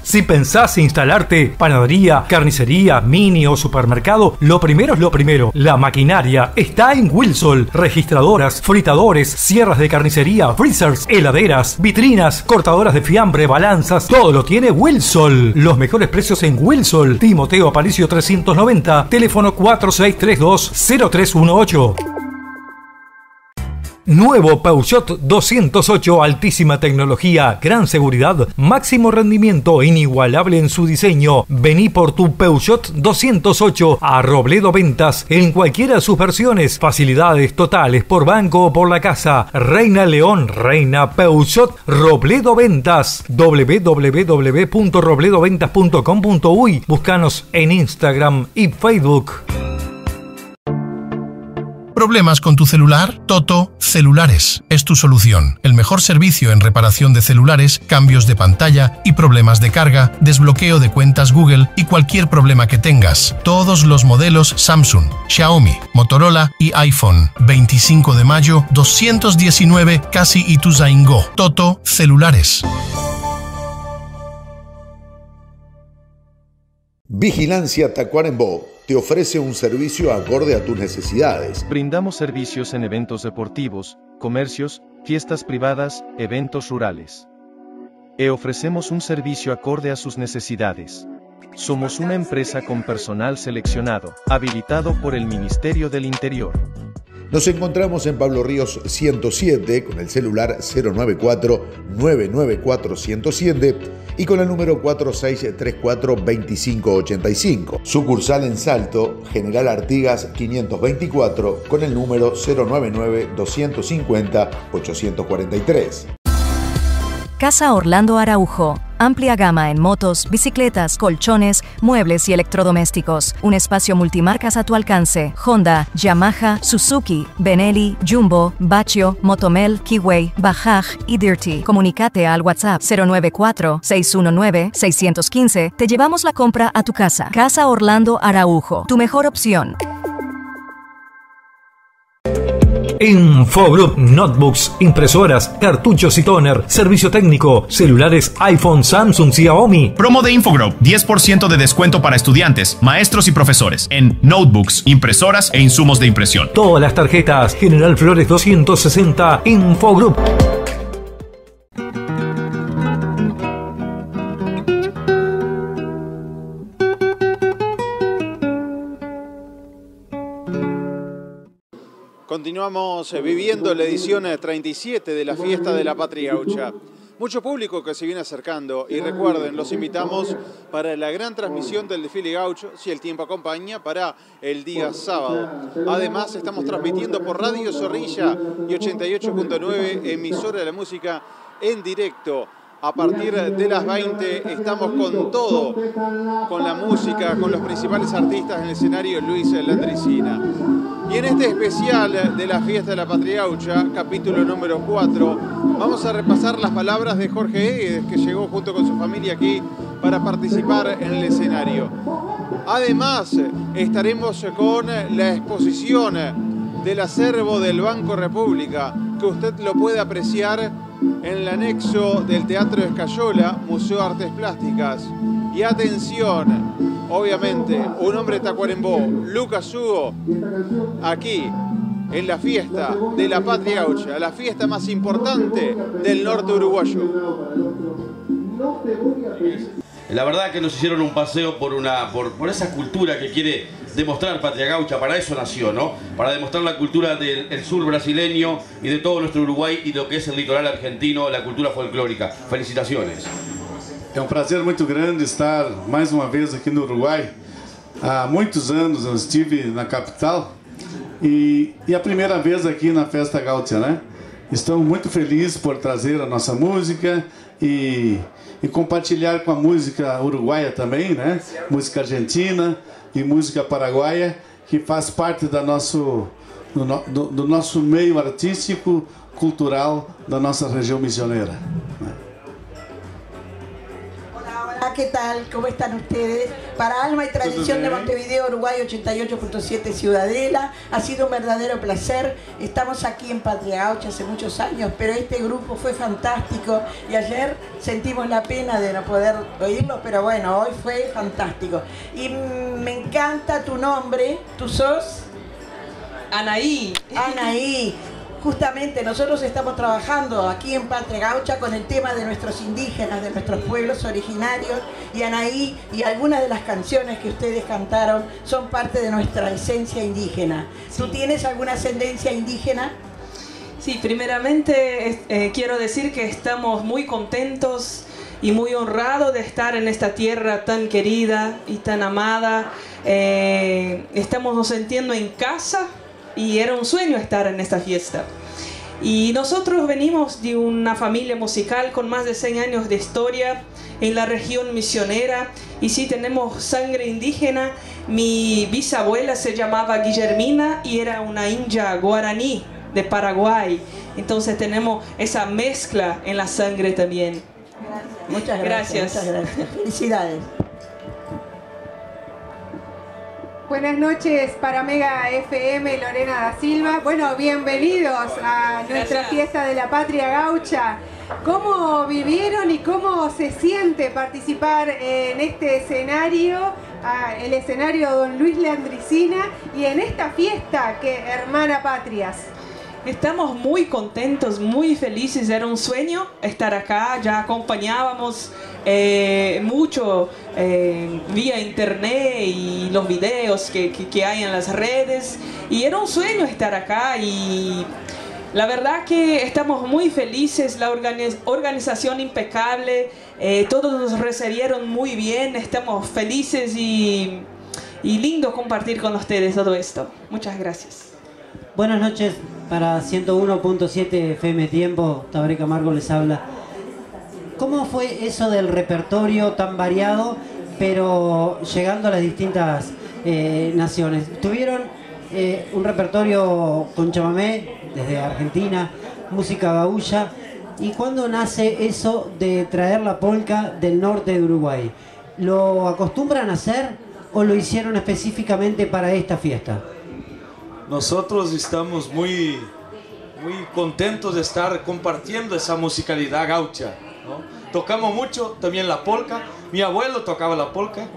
S11: Si pensás instalarte panadería, carnicería, mini o supermercado, lo primero es lo primero. La maquinaria está en Wilsol. Registradoras, fritadores, sierras de carnicería, freezers, heladeras, vitrinas, cortadoras de fiambre, balanzas, todo lo tiene Wilsol. Los mejores precios en Wilsol. Timoteo Aparicio 390, teléfono 4632-0318. Nuevo Peugeot 208, altísima tecnología, gran seguridad, máximo rendimiento, inigualable en su diseño. Vení por tu Peugeot 208 a Robledo Ventas en cualquiera de sus versiones. Facilidades totales por banco o por la casa. Reina León, Reina Peugeot, Robledo Ventas. www.robledoventas.com.uy. Búscanos en Instagram y Facebook.
S14: ¿Problemas con tu celular? Toto Celulares es tu solución. El mejor servicio en reparación de celulares, cambios de pantalla y problemas de carga, desbloqueo de cuentas Google y cualquier problema que tengas. Todos los modelos Samsung, Xiaomi, Motorola y iPhone. 25 de mayo 219 Casi Ituzaingó. Toto Celulares.
S25: Vigilancia Tacuarembó te ofrece un servicio acorde a tus necesidades.
S26: Brindamos servicios en eventos deportivos, comercios, fiestas privadas, eventos rurales. E ofrecemos un servicio acorde a sus necesidades. Somos una empresa con personal seleccionado, habilitado por el Ministerio del Interior.
S25: Nos encontramos en Pablo Ríos 107 con el celular 094-994-107 y con el número 4634-2585. Sucursal en Salto, General Artigas 524 con el número 099-250-843.
S27: Casa Orlando Araujo. Amplia gama en motos, bicicletas, colchones, muebles y electrodomésticos. Un espacio multimarcas a tu alcance. Honda, Yamaha, Suzuki, Benelli, Jumbo, Baccio, Motomel, Kiway, Bajaj y Dirty. Comunicate al WhatsApp 094-619-615. Te llevamos la compra a tu casa. Casa Orlando Araujo. Tu mejor opción.
S11: Infogroup, notebooks, impresoras, cartuchos y toner, servicio técnico, celulares iPhone, Samsung, Xiaomi.
S13: Promo de Infogroup, 10% de descuento para estudiantes, maestros y profesores en notebooks, impresoras e insumos de impresión.
S11: Todas las tarjetas, General Flores 260, Infogroup.
S28: Continuamos eh, viviendo la edición eh, 37 de la Fiesta de la Patria Gaucha. Mucho público que se viene acercando y recuerden, los invitamos para la gran transmisión del desfile gaucho, si el tiempo acompaña, para el día sábado. Además, estamos transmitiendo por Radio Zorrilla y 88.9, emisora de la música en directo A partir de las 20 estamos con todo, con la música, con los principales artistas en el escenario Luis Landricina. Y en este especial de la fiesta de la Patria Gaucha, capítulo número 4, vamos a repasar las palabras de Jorge Egues, que llegó junto con su familia aquí para participar en el escenario. Además, estaremos con la exposición del acervo del Banco República, que usted lo puede apreciar en el anexo del Teatro Escayola, Museo de Artes Plásticas. Y atención, obviamente, un hombre Tacuarembó, Lucas Hugo, aquí en la fiesta de la Patria Gaucha, la fiesta más importante del norte uruguayo.
S1: La verdad que nos hicieron un paseo por, una, por esa cultura que quiere demostrar Patria Gaucha, para eso nació, ¿no? Para demostrar la cultura del el sur brasileño y de todo nuestro Uruguay y lo que es el litoral argentino, la cultura folclórica. Felicitaciones.
S24: É um prazer muito grande estar mais uma vez aqui no Uruguai. Há muitos anos eu estive na capital e, e a primeira vez aqui na Festa Gaúcha, né? Estamos muito felizes por trazer a nossa música e, e compartilhar com a música uruguaia também, né? Música argentina e música paraguaia, que faz parte da nosso, do, do, do nosso meio artístico, cultural da nossa região missioneira.
S16: ¿Qué tal? ¿Cómo están ustedes? Para Alma y Tradición de. Montevideo, Uruguay 88.7 Ciudadela, ha sido un verdadero placer. Estamos aquí en Patria Gaucha hace muchos años, pero este grupo fue fantástico y ayer sentimos la pena de no poder oírlo, pero bueno, hoy fue fantástico. Y me encanta tu nombre, tú sos... Anaí. Anaí. Justamente nosotros estamos trabajando aquí en Patria Gaucha con el tema de nuestros indígenas, de nuestros pueblos originarios y Anaí y algunas de las canciones que ustedes cantaron son parte de nuestra esencia indígena. ¿Tú tienes alguna ascendencia indígena?
S29: Sí, primeramente eh, quiero decir que estamos muy contentos y muy honrados de estar en esta tierra tan querida y tan amada. Eh, estamos nos sintiendo en casa y era un sueño estar en esta fiesta. Y nosotros venimos de una familia musical con más de 100 años de historia en la región misionera y sí tenemos sangre indígena. Mi bisabuela se llamaba Guillermina y era una india guaraní de Paraguay. Entonces tenemos esa mezcla en la sangre también.
S16: Muchas gracias. Muchas gracias. Felicidades.
S30: Buenas noches para Mega FM, Lorena da Silva. Bueno, bienvenidos a nuestra fiesta de la Patria Gaucha. ¿Cómo vivieron y cómo se siente participar en este escenario, ah, el escenario Don Luis Leandricina y en esta fiesta que hermana Patrias?
S29: Estamos muy contentos, muy felices. Era un sueño estar acá. Ya acompañábamos eh, mucho eh, vía internet y los videos que, que- que hay en las redes. Y era un sueño estar acá y la verdad que estamos muy felices. La organiz- organización impecable. eh, todos nos recibieron muy bien. Estamos felices y, y lindo compartir con ustedes todo esto. Muchas gracias.
S31: Buenas noches para 101.7 FM Tiempo, Tabaré Camargo les habla. ¿Cómo fue eso del repertorio tan variado, pero llegando a las distintas eh, naciones? Tuvieron eh, un repertorio con chamamé desde Argentina, música gaúcha, ¿y cuándo nace eso de traer la polca del norte de Uruguay? ¿Lo acostumbran a hacer o lo hicieron específicamente para esta fiesta?
S32: Nosotros estamos muy, muy contentos de estar compartiendo esa musicalidad gaucha. Tocamos mucho también la polca. Mi abuelo tocaba la polca. ¿eh?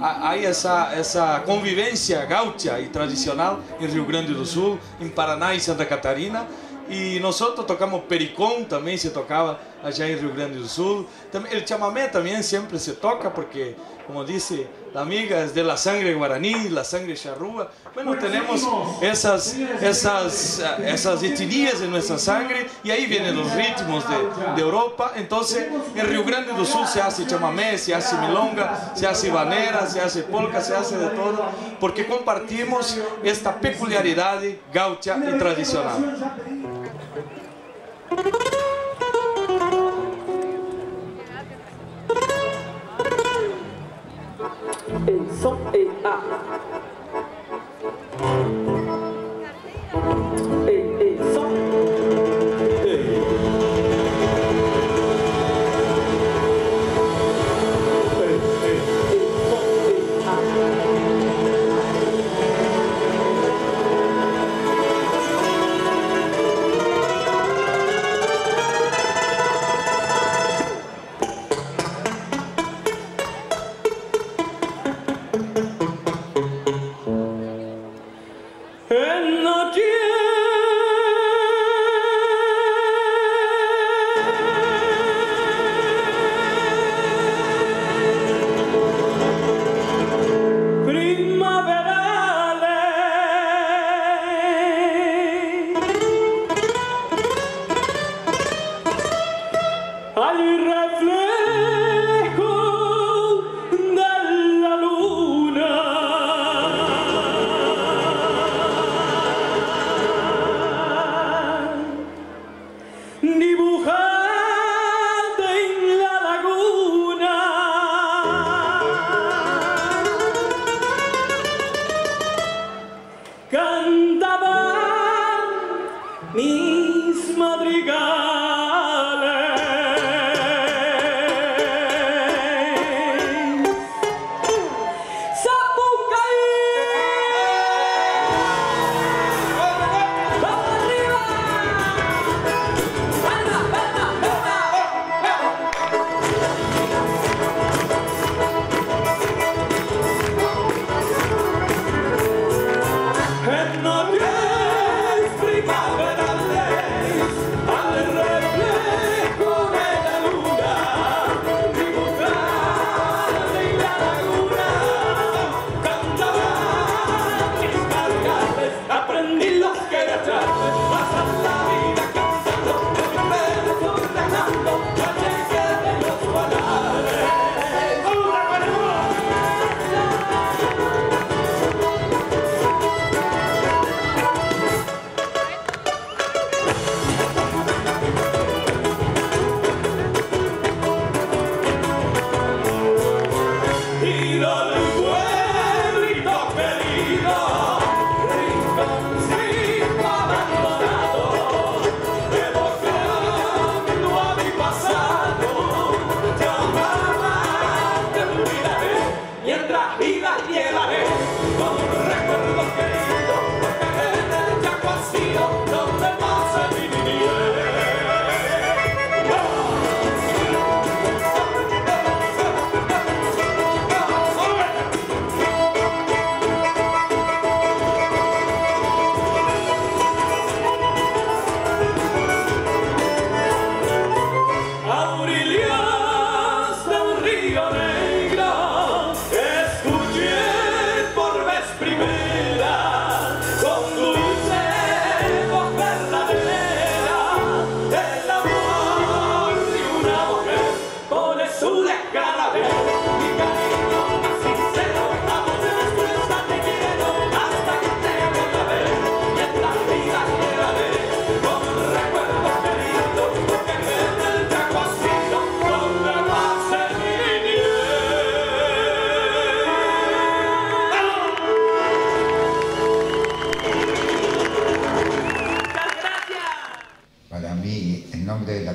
S32: Ha- Hay esa, esa convivencia gaucha y tradicional en Rio Grande do Sul, en Paraná y Santa Catarina. Y nosotros tocamos pericón, también se tocaba allá en Rio Grande do Sul. El chamamé también siempre se toca porque, como dice la amiga, es de la sangre guaraní, la sangre charrúa. Bueno, tenemos esas, esas, esas etnias en nuestra sangre y ahí vienen los ritmos de, de Europa. Entonces, en Rio Grande do Sul se hace chamamé, se hace milonga, se hace banera, se hace polka, se hace de todo, porque compartimos esta peculiaridad gaucha y tradicional.
S33: et son et A.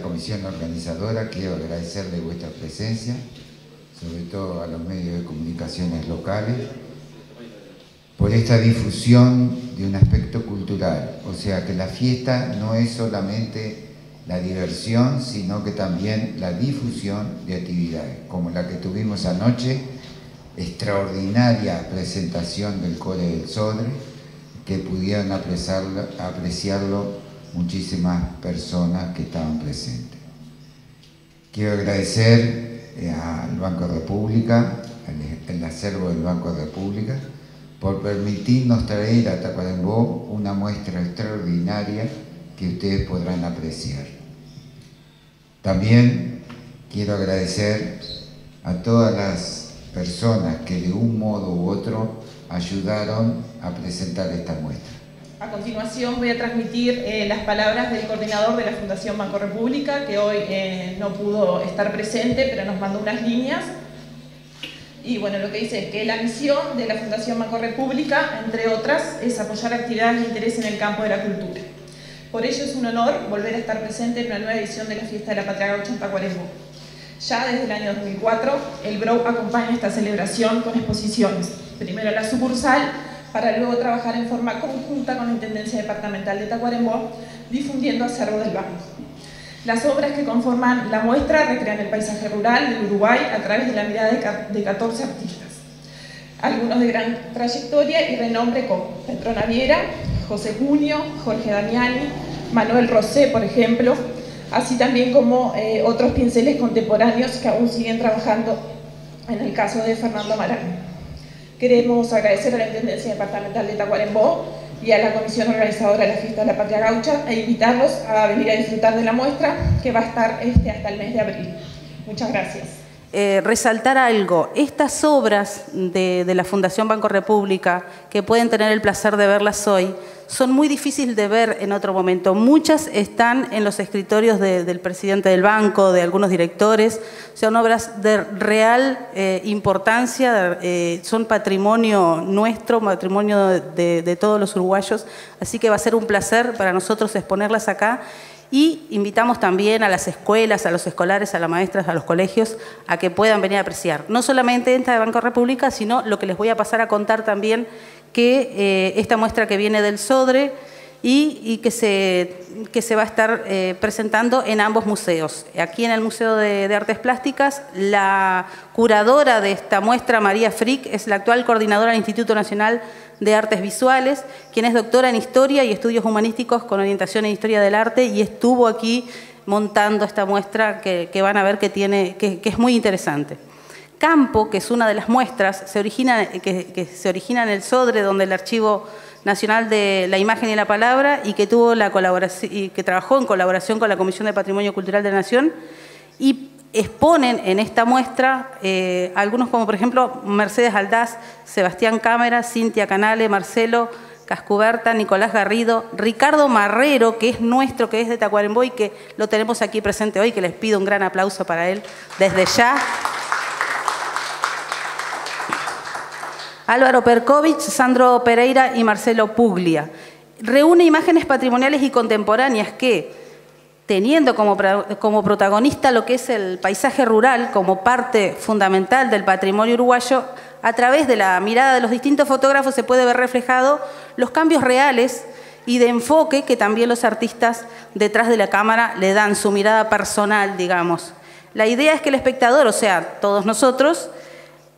S34: comisión organizadora, quiero agradecerle vuestra presencia, sobre todo a los medios de comunicaciones locales, por esta difusión de un aspecto cultural. O sea, que la fiesta no es solamente la diversión, sino que también la difusión de actividades, como la que tuvimos anoche, extraordinaria presentación del Core del Sodre, que pudieron apreciarlo, apreciarlo muchísimas personas que estaban presentes. Quiero agradecer eh, al Banco República, al, al acervo del Banco República, por permitirnos traer a Tacuarembó una muestra extraordinaria que ustedes podrán apreciar. También quiero agradecer a todas las personas que de un modo u otro ayudaron a presentar esta muestra.
S35: A continuación voy a transmitir eh, las palabras del coordinador de la Fundación Banco República, que hoy eh, no pudo estar presente, pero nos mandó unas líneas. Y bueno, lo que dice es que la misión de la Fundación Banco República, entre otras, es apoyar actividades de interés en el campo de la cultura. Por ello es un honor volver a estar presente en una nueva edición de la Fiesta de la Patria Gaucha en Tacuarembó. Ya desde el año 2004, el BRO acompaña esta celebración con exposiciones. Primero la sucursal, para luego trabajar en forma conjunta con la Intendencia Departamental de Tacuarembó, difundiendo acervo del banco. Las obras que conforman la muestra recrean el paisaje rural del Uruguay a través de la mirada de 14 artistas. Algunos de gran trayectoria y renombre como Pedro Naviera, José Junio, Jorge Damiani, Manuel Rosé, por ejemplo, así también como eh, otros pinceles contemporáneos que aún siguen trabajando en el caso de Fernando Marán. Queremos agradecer a la Intendencia Departamental de Tacuarembó y a la comisión organizadora de la Fiesta de la Patria Gaucha e invitarlos a venir a disfrutar de la muestra que va a estar este, hasta el mes de abril. Muchas gracias.
S36: Eh, resaltar algo, estas obras de, de, la Fundación Banco República, que pueden tener el placer de verlas hoy, son muy difíciles de ver en otro momento. Muchas están en los escritorios de, del presidente del banco, de algunos directores, son obras de real eh, importancia, eh, son patrimonio nuestro, patrimonio de, de todos los uruguayos, así que va a ser un placer para nosotros exponerlas acá y invitamos también a las escuelas, a los escolares, a las maestras, a los colegios, a que puedan venir a apreciar. No solamente esta de Banco República, sino lo que les voy a pasar a contar también, que eh, esta muestra que viene del SODRE y, que, se, que se va a estar eh, presentando en ambos museos. Aquí en el Museo de, Artes Plásticas, la curadora de esta muestra, María Frick, es la actual coordinadora del Instituto Nacional de Artes Visuales, quien es doctora en Historia y Estudios Humanísticos con orientación en Historia del Arte y estuvo aquí montando esta muestra que, que van a ver que, tiene, que, es muy interesante. Campo, que es una de las muestras, se origina, que, se origina en el Sodre, donde el Archivo Nacional de la Imagen y la Palabra y que, tuvo la colaboración, y que trabajó en colaboración con la Comisión de Patrimonio Cultural de la Nación y exponen en esta muestra eh, algunos como por ejemplo Mercedes Aldaz, Sebastián Cámara, Cintia Canale, Marcelo Cascuberta, Nicolás Garrido, Ricardo Marrero, que es nuestro, que es de Tacuarembó y que lo tenemos aquí presente hoy, que les pido un gran aplauso para él desde ya. Álvaro Perkovich, Sandro Pereira y Marcelo Puglia. Reúne imágenes patrimoniales y contemporáneas que, teniendo como, como, protagonista lo que es el paisaje rural como parte fundamental del patrimonio uruguayo, a través de la mirada de los distintos fotógrafos se puede ver reflejado los cambios reales y de enfoque que también los artistas detrás de la cámara le dan, su mirada personal, digamos. La idea es que el espectador, o sea, todos nosotros,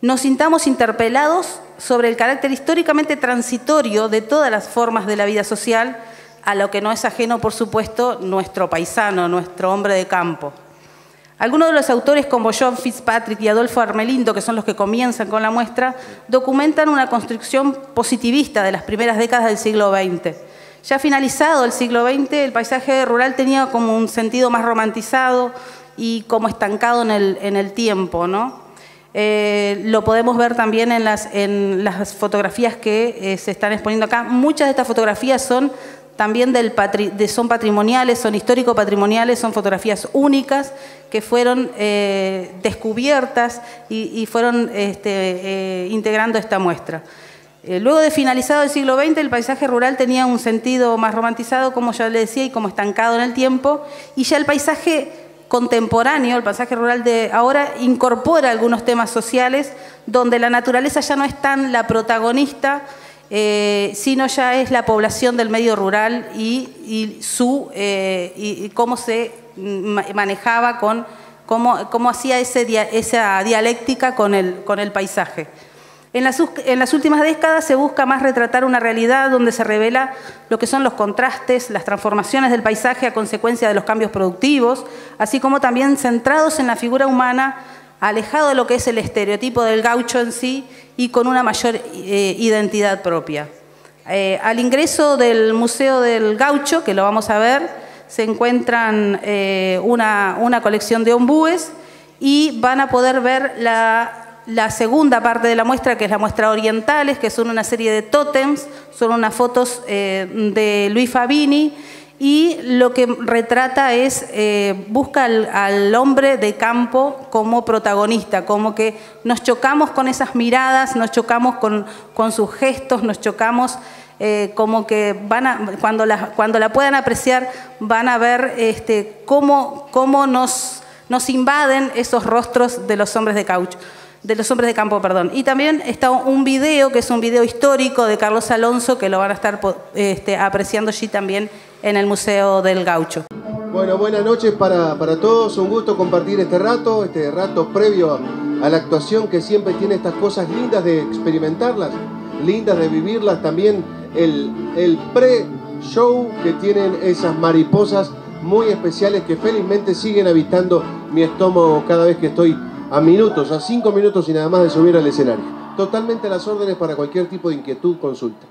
S36: nos sintamos interpelados sobre el carácter históricamente transitorio de todas las formas de la vida social, a lo que no es ajeno, por supuesto, nuestro paisano, nuestro hombre de campo. Algunos de los autores como John Fitzpatrick y Adolfo Armelindo, que son los que comienzan con la muestra, documentan una construcción positivista de las primeras décadas del siglo XX. Ya finalizado el siglo XX, el paisaje rural tenía como un sentido más romantizado y como estancado en el, tiempo, ¿no? Eh, lo podemos ver también en las, fotografías que eh, se están exponiendo acá. Muchas de estas fotografías son también del son patrimoniales, son histórico-patrimoniales, son fotografías únicas que fueron eh, descubiertas y, fueron este, integrando esta muestra. Luego de finalizado el siglo XX, el paisaje rural tenía un sentido más romantizado, como ya le decía, y como estancado en el tiempo, y ya el paisaje contemporáneo, el paisaje rural de ahora, incorpora algunos temas sociales donde la naturaleza ya no es tan la protagonista, eh, sino ya es la población del medio rural y, su, eh, y, y, cómo se manejaba con, cómo, cómo hacía ese, esa dialéctica con el, con el paisaje. En las, últimas décadas se busca más retratar una realidad donde se revela lo que son los contrastes, las transformaciones del paisaje a consecuencia de los cambios productivos, así como también centrados en la figura humana, alejado de lo que es el estereotipo del gaucho en sí y con una mayor eh, identidad propia. Eh, al ingreso del Museo del Gaucho, que lo vamos a ver, se encuentran eh, una, una colección de ombúes y van a poder ver la la segunda parte de la muestra, que es la muestra orientales, que son una serie de tótems, son unas fotos eh, de Luis Fabini, y lo que retrata es, eh, busca al, al, hombre de campo como protagonista, como que nos chocamos con esas miradas, nos chocamos con, con sus gestos, nos chocamos eh, como que van a, cuando, la, cuando la puedan apreciar van a ver este, cómo, cómo nos, nos invaden esos rostros de los hombres de caucho de los hombres de campo, perdón. Y también está un video, que es un video histórico de Carlos Alonso, que lo van a estar este, apreciando allí también en el Museo del Gaucho.
S37: Bueno, buenas noches para, para, todos, un gusto compartir este rato, este rato previo a la actuación que siempre tiene estas cosas lindas de experimentarlas, lindas de vivirlas, también el, el pre-show que tienen esas mariposas muy especiales que felizmente siguen habitando mi estómago cada vez que estoy a minutos, a cinco minutos y nada más de subir al escenario. Totalmente a las órdenes para cualquier tipo de inquietud, consulta.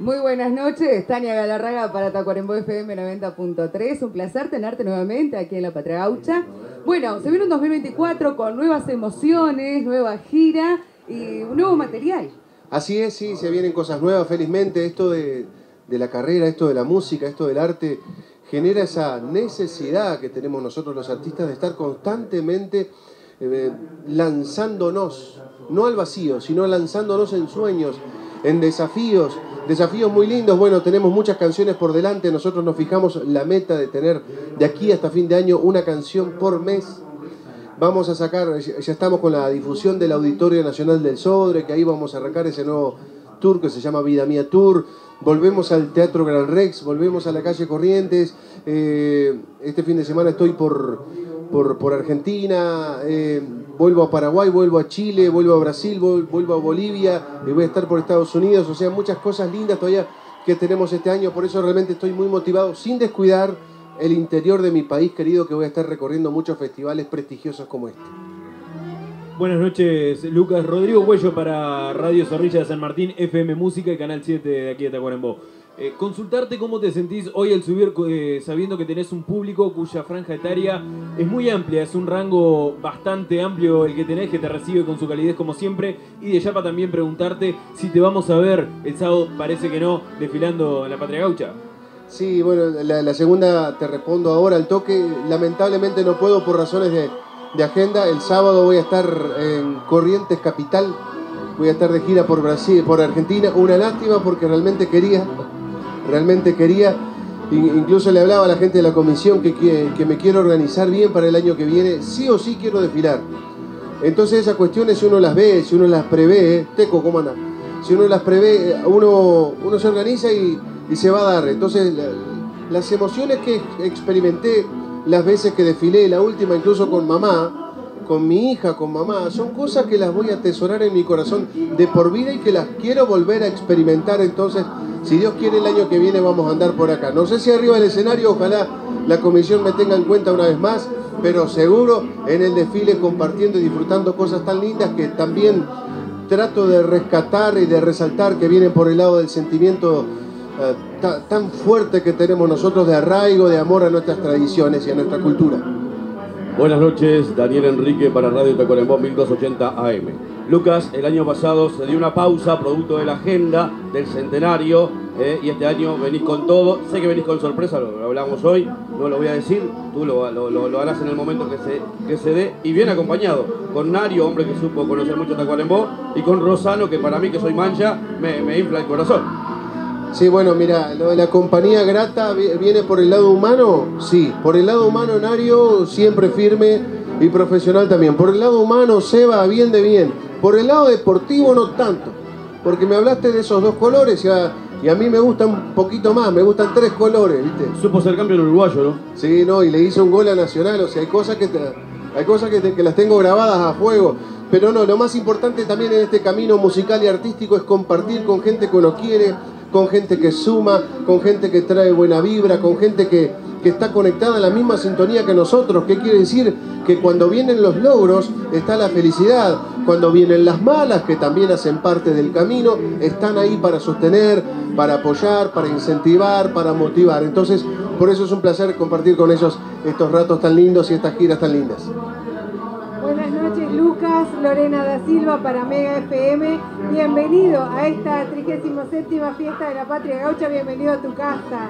S38: Muy buenas noches, Tania Galarraga para Tacuarembó FM 90.3. Un placer tenerte nuevamente aquí en la Patria Gaucha. Bueno, se viene un 2024 con nuevas emociones, nueva gira y un nuevo material.
S37: Así es, sí, se vienen cosas nuevas, felizmente. Esto de, de la carrera, esto de la música, esto del arte, genera esa necesidad que tenemos nosotros los artistas de estar constantemente eh, lanzándonos, no al vacío, sino lanzándonos en sueños, en desafíos, desafíos muy lindos. Bueno, tenemos muchas canciones por delante, nosotros nos fijamos la meta de tener de aquí hasta fin de año una canción por mes. Vamos a sacar, ya estamos con la difusión del Auditorio Nacional del Sodre, que ahí vamos a arrancar ese nuevo tour que se llama Vida Mía Tour. Volvemos al Teatro Gran Rex, volvemos a la calle Corrientes. Eh, este fin de semana estoy por, por, Argentina, eh, vuelvo a Paraguay, vuelvo a Chile, vuelvo a Brasil, vuelvo a Bolivia, y voy a estar por Estados Unidos, o sea, muchas cosas lindas todavía que tenemos este año, por eso realmente estoy muy motivado, sin descuidar el interior de mi país querido, que voy a estar recorriendo muchos festivales prestigiosos como este.
S39: Buenas noches, Lucas. Rodrigo Cuello para Radio Zorrilla de San Martín, FM Música y Canal 7 de aquí de Tacuarembó. Eh, consultarte cómo te sentís hoy al subir eh, sabiendo que tenés un público cuya franja etaria es muy amplia, es un rango bastante amplio el que tenés, que te recibe con su calidez como siempre. Y de Yapa también preguntarte si te vamos a ver el sábado, parece que no, desfilando en la Patria Gaucha.
S37: Sí, bueno, la, segunda te respondo ahora al toque. Lamentablemente no puedo por razones de, de agenda. El sábado voy a estar en Corrientes Capital. Voy a estar de gira por Brasil, por Argentina. Una lástima porque realmente quería realmente quería, incluso le hablaba a la gente de la comisión que, que, me quiero organizar bien para el año que viene, sí o sí quiero desfilar. Entonces esas cuestiones si uno las ve, si uno las prevé, Teco, ¿cómo anda? Si uno las prevé, uno, uno se organiza y, y se va a dar. Entonces las emociones que experimenté las veces que desfilé, la última incluso con mamá, con mi hija, con mamá, son cosas que las voy a atesorar en mi corazón de por vida y que las quiero volver a experimentar. Entonces, si Dios quiere, el año que viene vamos a andar por acá. No sé si arriba del escenario, ojalá la comisión me tenga en cuenta una vez más, pero seguro en el desfile compartiendo y disfrutando cosas tan lindas que también trato de rescatar y de resaltar que vienen por el lado del sentimiento eh, tan fuerte que tenemos nosotros de arraigo, de amor a nuestras tradiciones y a nuestra cultura.
S40: Buenas noches, Daniel Enrique para Radio Tacuarembó 1280 AM. Lucas, el año pasado se dio una pausa producto de la agenda del centenario eh, y este año venís con todo. Sé que venís con sorpresa, lo, hablamos hoy, no lo voy a decir, tú lo, harás en el momento que se, que se dé y bien acompañado con Nario, hombre que supo conocer mucho Tacuarembó, y con Rosano, que para mí que soy mancha, me, me infla el corazón.
S37: Sí, bueno, mira, lo de la compañía grata viene por el lado humano, sí. Por el lado humano, Nario siempre firme y profesional también. Por el lado humano, Seba, bien de bien. Por el lado deportivo, no tanto. Porque me hablaste de esos dos colores y a, y a mí me gustan un poquito más, me gustan tres colores, ¿viste?
S40: Supo ser campeón uruguayo, ¿no?
S37: Sí, no, y le hizo un gol a Nacional, o sea, hay cosas que, hay cosas que, que las tengo grabadas a fuego. Pero no, lo más importante también en este camino musical y artístico es compartir con gente que uno quiere, con gente que suma, con gente que trae buena vibra, con gente que, que está conectada a la misma sintonía que nosotros. ¿Qué quiere decir? Que cuando vienen los logros está la felicidad, cuando vienen las malas, que también hacen parte del camino, están ahí para sostener, para apoyar, para incentivar, para motivar. Entonces, por eso es un placer compartir con ellos estos ratos tan lindos y estas giras tan lindas.
S30: Lucas, Lorena da Silva para Mega FM. Bienvenido a esta 37 fiesta de la Patria Gaucha, bienvenido a tu casa.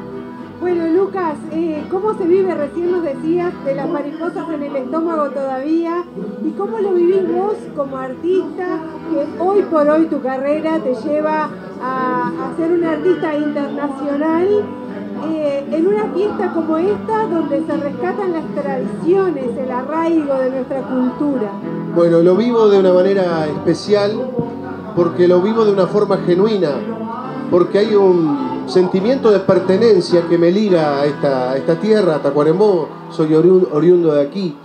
S30: Bueno, Lucas, eh, ¿cómo se vive? Recién nos decías de las mariposas en el estómago todavía. ¿Y cómo lo vivís vos como artista que hoy por hoy tu carrera te lleva a, a ser un artista internacional eh, en una fiesta como esta donde se rescatan las tradiciones, el arraigo de nuestra cultura?
S37: Bueno, lo vivo de una manera especial porque lo vivo de una forma genuina, porque hay un sentimiento de pertenencia que me liga a esta, tierra, a Tacuarembó, soy oriundo, oriundo de aquí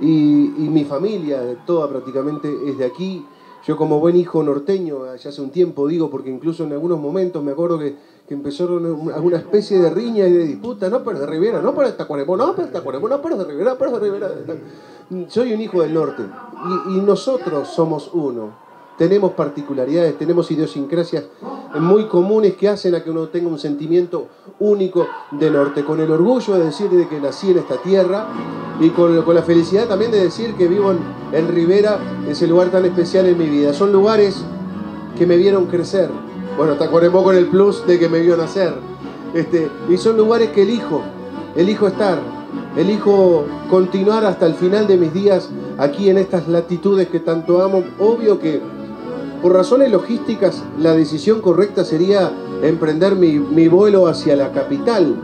S37: y, y mi familia toda prácticamente es de aquí. Yo como buen hijo norteño, ya hace un tiempo digo, porque incluso en algunos momentos me acuerdo que, que empezaron una- alguna especie de riña y de disputa, no, pero de Rivera, no, pero de Tacuarembó, no, pero de Tacuarembó, no, pero de Rivera, pero de Rivera. Soy un hijo del norte y, y nosotros somos uno. Tenemos particularidades, tenemos idiosincrasias muy comunes que hacen a que uno tenga un sentimiento único de norte, con el orgullo de decir de que nací en esta tierra y con, con la felicidad también de decir que vivo en, en Rivera, ese lugar tan especial en mi vida. Son lugares que me vieron crecer. Bueno, Tacuarembó con el plus de que me vio nacer. Este, y son lugares que elijo, elijo estar, elijo continuar hasta el final de mis días aquí en estas latitudes que tanto amo. Obvio que por razones logísticas la decisión correcta sería emprender mi, mi vuelo hacia la capital.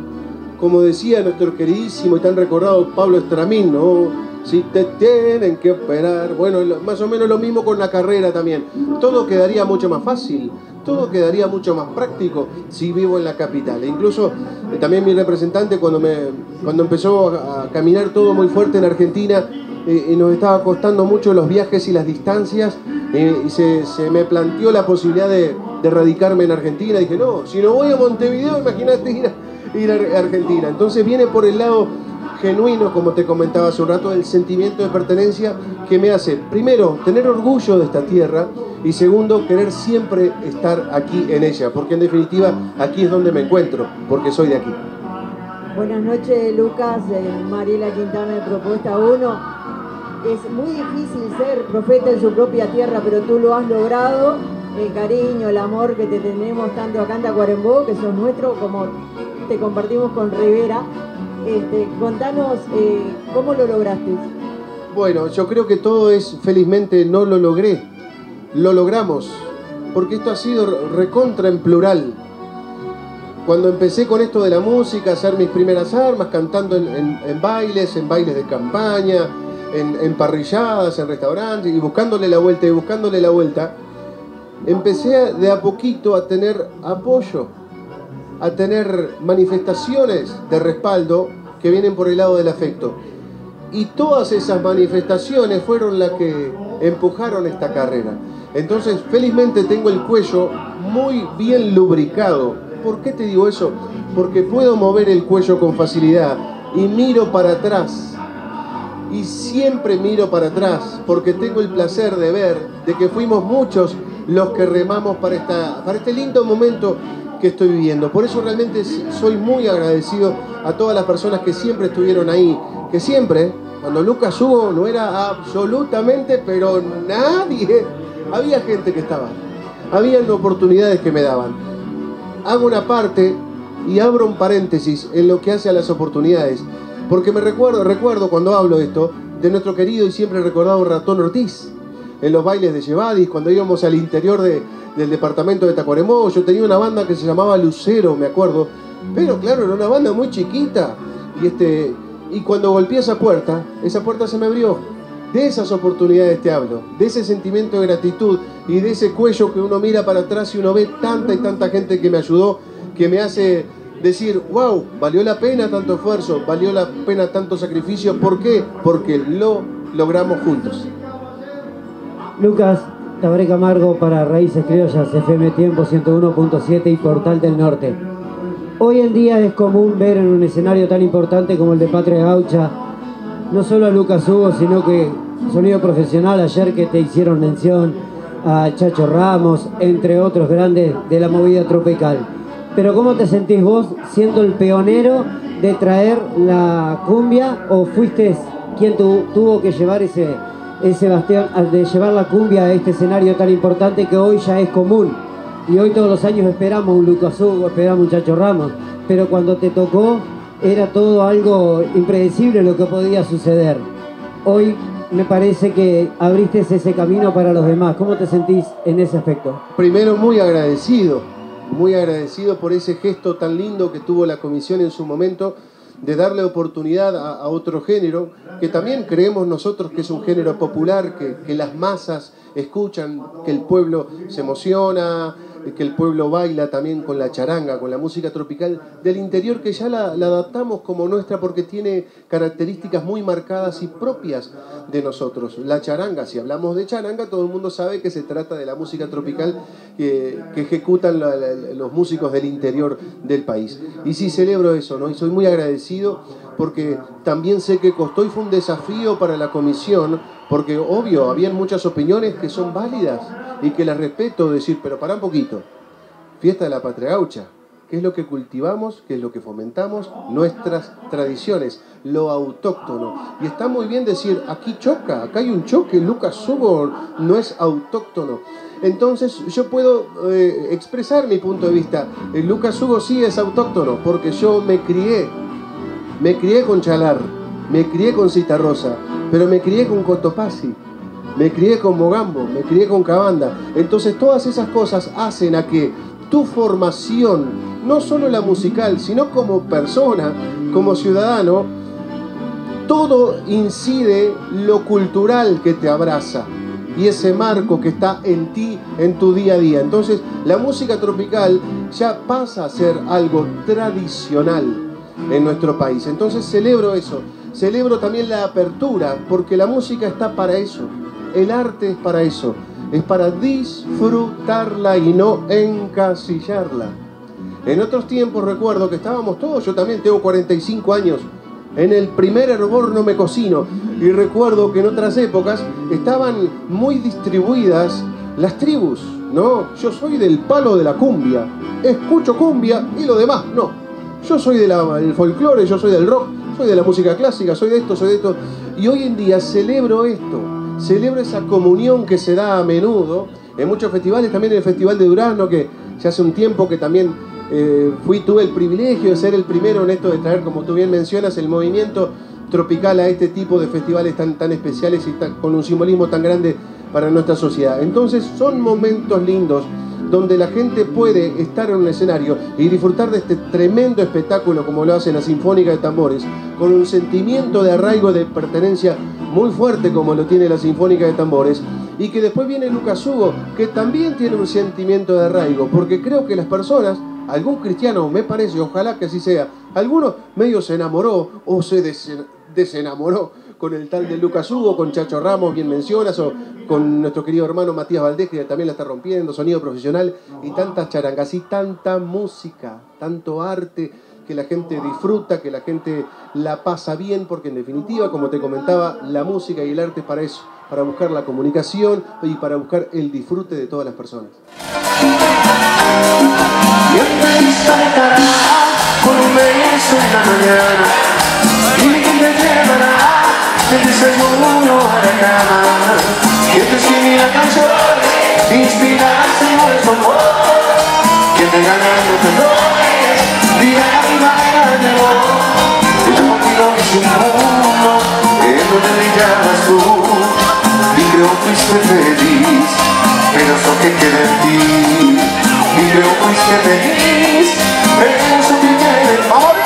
S37: Como decía nuestro queridísimo y tan recordado Pablo Estramín, ¿no? Si te tienen que operar, bueno, más o menos lo mismo con la carrera también. Todo quedaría mucho más fácil, todo quedaría mucho más práctico si vivo en la capital. E incluso eh, también mi representante cuando, me, cuando empezó a, caminar todo muy fuerte en Argentina, eh, y nos estaba costando mucho los viajes y las distancias, eh, y se, me planteó la posibilidad de, radicarme en Argentina. Dije, no, si no voy a Montevideo, imagínate ir a, ir a Argentina. Entonces viene por el lado genuino, como te comentaba hace un rato, del sentimiento de pertenencia que me hace, primero, tener orgullo de esta tierra y segundo, querer siempre estar aquí en ella, porque en definitiva aquí es donde me encuentro, porque soy de aquí.
S41: Buenas noches, Lucas. Eh, Mariela Quintana de Propuesta 1. Es muy difícil ser profeta en su propia tierra, pero tú lo has logrado. El cariño, el amor que te tenemos tanto acá en Tacuarembó, que sos nuestro, como te compartimos con Rivera. Este, contanos eh, cómo lo lograste.
S37: Bueno, yo creo que todo es, felizmente no lo logré, lo logramos, porque esto ha sido recontra en plural. Cuando empecé con esto de la música, hacer mis primeras armas, cantando en, bailes, en bailes de campaña, en, parrilladas, en restaurantes, y buscándole la vuelta y buscándole la vuelta, empecé de a poquito a tener apoyo, a tener manifestaciones de respaldo que vienen por el lado del afecto. Y todas esas manifestaciones fueron las que empujaron esta carrera. Entonces, felizmente tengo el cuello muy bien lubricado. ¿Por qué te digo eso? Porque puedo mover el cuello con facilidad y miro para atrás. Y siempre miro para atrás porque tengo el placer de ver de que fuimos muchos los que remamos para, esta, para este lindo momento que estoy viviendo. Por eso realmente soy muy agradecido a todas las personas que siempre estuvieron ahí, que siempre, cuando Lucas Hugo no era absolutamente, pero nadie, había gente que estaba, habían oportunidades que me daban. Hago una parte y abro un paréntesis en lo que hace a las oportunidades, porque me recuerdo, recuerdo cuando hablo de esto, de nuestro querido y siempre recordado Ratón Ortiz, en los bailes de Llevadis, cuando íbamos al interior de- del departamento de Tacuarembó, yo tenía una banda que se llamaba Lucero, me acuerdo, pero claro, era una banda muy chiquita, y, este, y cuando golpeé esa puerta, esa puerta se me abrió. De esas oportunidades te hablo, de ese sentimiento de gratitud y de ese cuello que uno mira para atrás y uno ve tanta y tanta gente que me ayudó, que me hace decir, wow, valió la pena tanto esfuerzo, valió la pena tanto sacrificio. ¿Por qué? Porque lo logramos juntos.
S16: Lucas Tabaré Camargo para Raíces Criollas, FM Tiempo 101.7 y Portal del Norte. Hoy en día es común ver en un escenario tan importante como el de Patria Gaucha, no solo a Lucas Hugo, sino que sonido profesional, ayer que te hicieron mención a Chacho Ramos, entre otros grandes de la movida tropical. Pero ¿cómo te sentís vos siendo el pionero de traer la cumbia o fuiste quien tu- tuvo que llevar ese, ese bastión, de llevar la cumbia a este escenario tan importante que hoy ya es común? Y hoy todos los años esperamos un Lucas Hugo, esperamos un Chacho Ramos, pero cuando te tocó era todo algo impredecible lo que podía suceder. Hoy me parece que abriste ese camino para los demás. ¿Cómo te sentís en ese aspecto?
S37: Primero muy agradecido, muy agradecido por ese gesto tan lindo que tuvo la comisión en su momento de darle oportunidad a, otro género, que también creemos nosotros que es un género popular, que, que las masas escuchan, que el pueblo se emociona, que el pueblo baila también con la charanga, con la música tropical del interior, que ya la, adaptamos como nuestra porque tiene características muy marcadas y propias de nosotros. La charanga, si hablamos de charanga, todo el mundo sabe que se trata de la música tropical que, ejecutan los músicos del interior del país. Y sí celebro eso, ¿no? Y soy muy agradecido porque también sé que costó y fue un desafío para la comisión, porque obvio, habían muchas opiniones que son válidas y que las respeto, decir, pero para un poquito, fiesta de la patria gaucha, ¿qué es lo que cultivamos? ¿Qué es lo que fomentamos? Nuestras tradiciones, lo autóctono. Y está muy bien decir, aquí choca, acá hay un choque, Lucas Subo no es autóctono. Entonces yo puedo eh, expresar mi punto de vista. El Lucas Hugo sí es autóctono, porque yo me crié, me crié con Chalar, me crié con Citarrosa, pero me crié con Cotopaxi, me crié con Mogambo, me crié con Cabanda. Entonces todas esas cosas hacen a que tu formación, no solo la musical, sino como persona, como ciudadano, todo incide lo cultural que te abraza y ese marco que está en ti, en tu día a día. Entonces la música tropical ya pasa a ser algo tradicional en nuestro país. Entonces celebro eso, celebro también la apertura, porque la música está para eso. El arte es para eso, es para disfrutarla y no encasillarla. En otros tiempos recuerdo que estábamos todos, yo también tengo 45 años, en el primer hervor no me cocino y recuerdo que en otras épocas estaban muy distribuidas las tribus, ¿no? Yo soy del palo de la cumbia, escucho cumbia y lo demás no. Yo soy del folclore, yo soy del rock, soy de la música clásica, soy de esto, soy de esto. Y hoy en día celebro esto, celebro esa comunión que se da a menudo en muchos festivales, también en el Festival de Durazno, que ya hace un tiempo que también eh, fui, tuve el privilegio de ser el primero en esto de traer, como tú bien mencionas, el movimiento tropical a este tipo de festivales tan, tan especiales y con un simbolismo tan grande para nuestra sociedad. Entonces son momentos lindos donde la gente puede estar en un escenario y disfrutar de este tremendo espectáculo como lo hace la Sinfónica de Tambores, con un sentimiento de arraigo, de pertenencia muy fuerte como lo tiene la Sinfónica de Tambores, y que después viene Lucas Hugo, que también tiene un sentimiento de arraigo, porque creo que las personas, algún cristiano, me parece, ojalá que así sea, alguno medio se enamoró o se desenamoró con el tal de Lucas Hugo, con Chacho Ramos, bien mencionas, o con nuestro querido hermano Matías Valdés, que también la está rompiendo, sonido profesional, y tantas charangas, y tanta música, tanto arte que la gente disfruta, que la gente la pasa bien, porque en definitiva, como te comentaba, la música y el arte es para eso, para buscar la comunicación y para buscar el disfrute de todas las personas.
S42: con un beso en la mañana y que me llevará el desayuno a la cama que te amor que te ganando perdores dirá mi mañana yo contigo es un mundo. En donde brillabas tú. Y creo fuiste feliz. Pero eso que queda en ti. Y creo fuiste feliz. Pero eso que queda en ti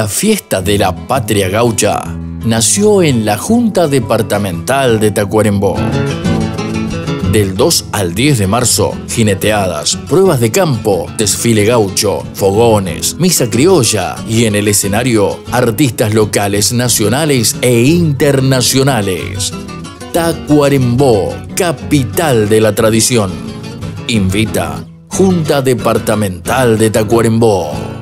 S43: La
S22: fiesta de la patria gaucha nació en la Junta Departamental de Tacuarembó. Del 2 al 10 de marzo, jineteadas, pruebas de campo, desfile gaucho, fogones, misa criolla y en el escenario, artistas locales, nacionales e internacionales. Tacuarembó, capital de la tradición. Invita Junta Departamental de Tacuarembó.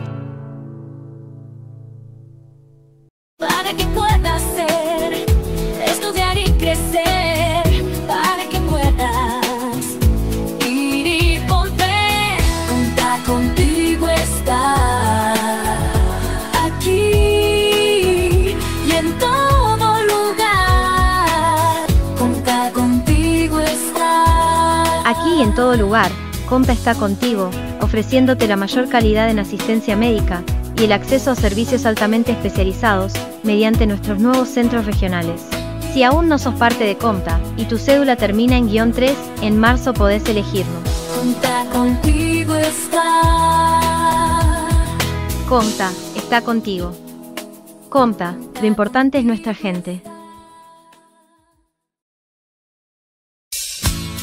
S8: Compa está contigo, ofreciéndote la mayor calidad en asistencia médica y el acceso a servicios altamente especializados mediante nuestros nuevos centros regionales. Si aún no sos parte de Comta y tu cédula termina en guion 3, en marzo podés elegirnos.
S9: Contar contigo está.
S8: Comta está contigo. Comta, lo importante es nuestra gente.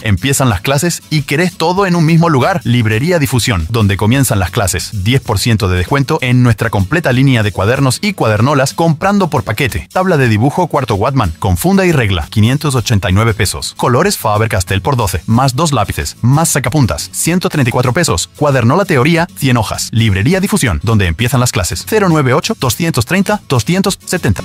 S13: Empiezan las clases y querés todo en un mismo lugar. Librería Difusión, donde comienzan las clases. 10% de descuento en nuestra completa línea de cuadernos y cuadernolas comprando por paquete. Tabla de dibujo cuarto Watman con funda y regla, 589 pesos. Colores Faber-Castell por 12, más dos lápices, más sacapuntas, 134 pesos. Cuadernola teoría, 100 hojas. Librería Difusión, donde empiezan las clases. 098 230 270.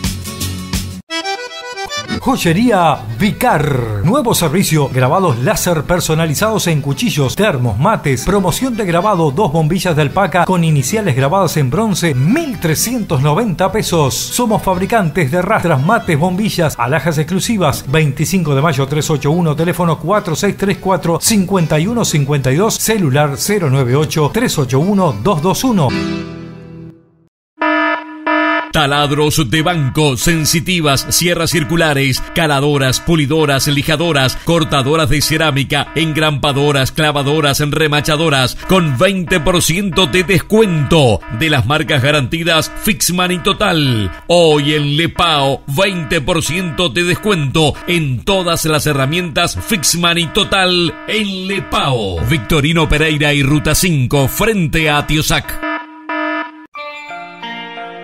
S11: Joyería Vicar. Nuevo servicio, grabados láser personalizados en cuchillos, termos, mates, promoción de grabado, dos bombillas de alpaca con iniciales grabadas en bronce, 1390 pesos. Somos fabricantes de rastras, mates, bombillas, alhajas exclusivas. 25 de mayo 381, teléfono 4634 5152, celular 098 381 221.
S3: Taladros de banco, sensitivas, sierras circulares, caladoras, pulidoras, lijadoras, cortadoras de cerámica, engrampadoras, clavadoras, remachadoras, con 20% de descuento de las marcas garantidas Fixman y Total. Hoy en Lepao, 20% de descuento en todas las herramientas Fixman y Total en Lepao. Victorino Pereira y Ruta 5, frente a Tiosac.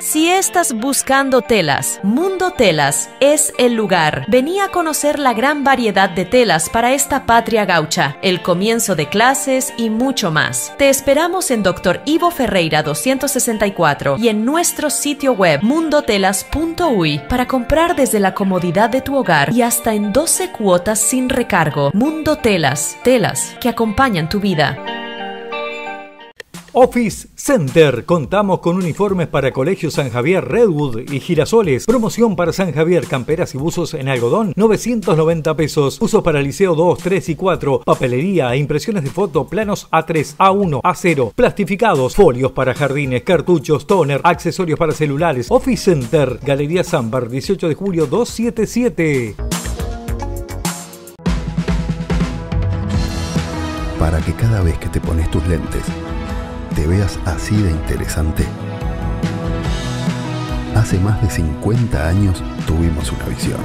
S23: Si estás buscando telas, Mundo Telas es el lugar. Vení a conocer la gran variedad de telas para esta patria gaucha, el comienzo de clases y mucho más. Te esperamos en Dr. Ivo Ferreira 264 y en nuestro sitio web mundotelas.uy para comprar desde la comodidad de tu hogar y hasta en 12 cuotas sin recargo. Mundo Telas, telas que acompañan tu vida.
S11: Office Center. Contamos con uniformes para Colegio San Javier, Redwood y Girasoles. Promoción para San Javier, camperas y buzos en algodón, 990 pesos. Usos para Liceo 2, 3 y 4. Papelería e impresiones de foto, planos A3, A1, A0. Plastificados, folios para jardines, cartuchos, toner, accesorios para celulares. Office Center, Galería Zambar, 18 de julio 277.
S44: Para que cada vez que te pones tus lentes, te veas así de interesante. Hace más de 50 años tuvimos una visión.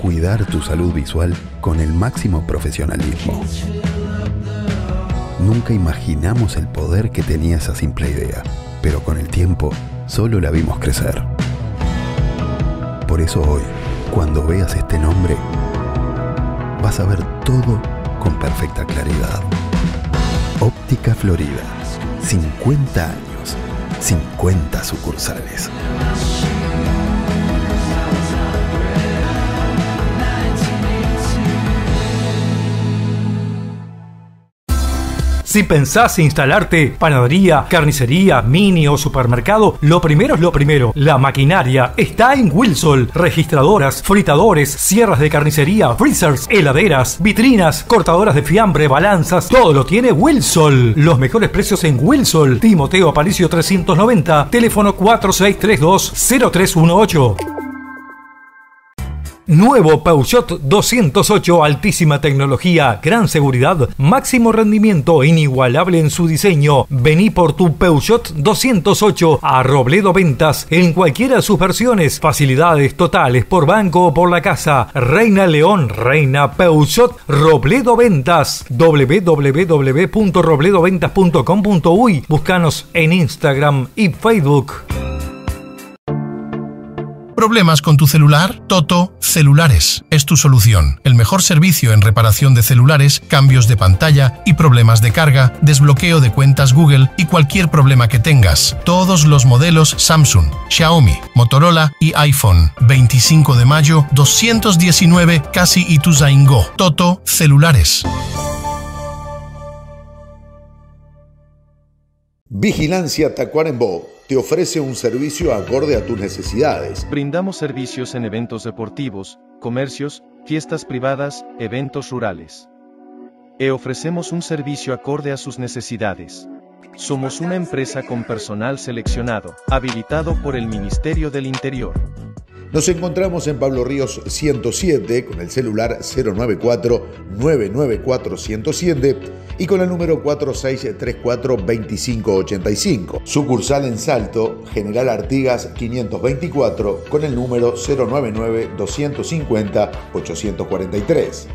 S44: Cuidar tu salud visual con el máximo profesionalismo. Nunca imaginamos el poder que tenía esa simple idea, pero con el tiempo solo la vimos crecer. Por eso hoy, cuando veas este nombre, vas a ver todo con perfecta claridad. Óptica Florida. 50 años. 50 sucursales.
S11: Si pensás instalarte panadería, carnicería, mini o supermercado, lo primero es lo primero. La maquinaria está en Wilsol. Registradoras, fritadores, sierras de carnicería, freezers, heladeras, vitrinas, cortadoras de fiambre, balanzas, todo lo tiene Wilsol. Los mejores precios en Wilsol. Timoteo Aparicio 390, teléfono 4632-0318. Nuevo Peugeot 208, altísima tecnología, gran seguridad, máximo rendimiento, inigualable en su diseño. Vení por tu Peugeot 208 a Robledo Ventas en cualquiera de sus versiones. Facilidades totales por banco o por la casa. Reina León, Reina Peugeot, Robledo Ventas. www.robledoventas.com.uy. Búscanos en Instagram y Facebook.
S14: ¿Problemas con tu celular? Toto Celulares es tu solución. El mejor servicio en reparación de celulares, cambios de pantalla y problemas de carga, desbloqueo de cuentas Google y cualquier problema que tengas. Todos los modelos Samsung, Xiaomi, Motorola y iPhone. 25 de mayo 219 Casi Ituzaingó. Toto Celulares.
S25: Vigilancia Tacuarembó te ofrece un servicio acorde a tus necesidades.
S26: Brindamos servicios en eventos deportivos, comercios, fiestas privadas, eventos rurales. E ofrecemos un servicio acorde a sus necesidades. Somos una empresa con personal seleccionado, habilitado por el Ministerio del Interior.
S25: Nos encontramos en Pablo Ríos 107 con el celular 094-994-107 y con el número 4634-2585. Sucursal en Salto, General Artigas 524 con el número 099-250-843.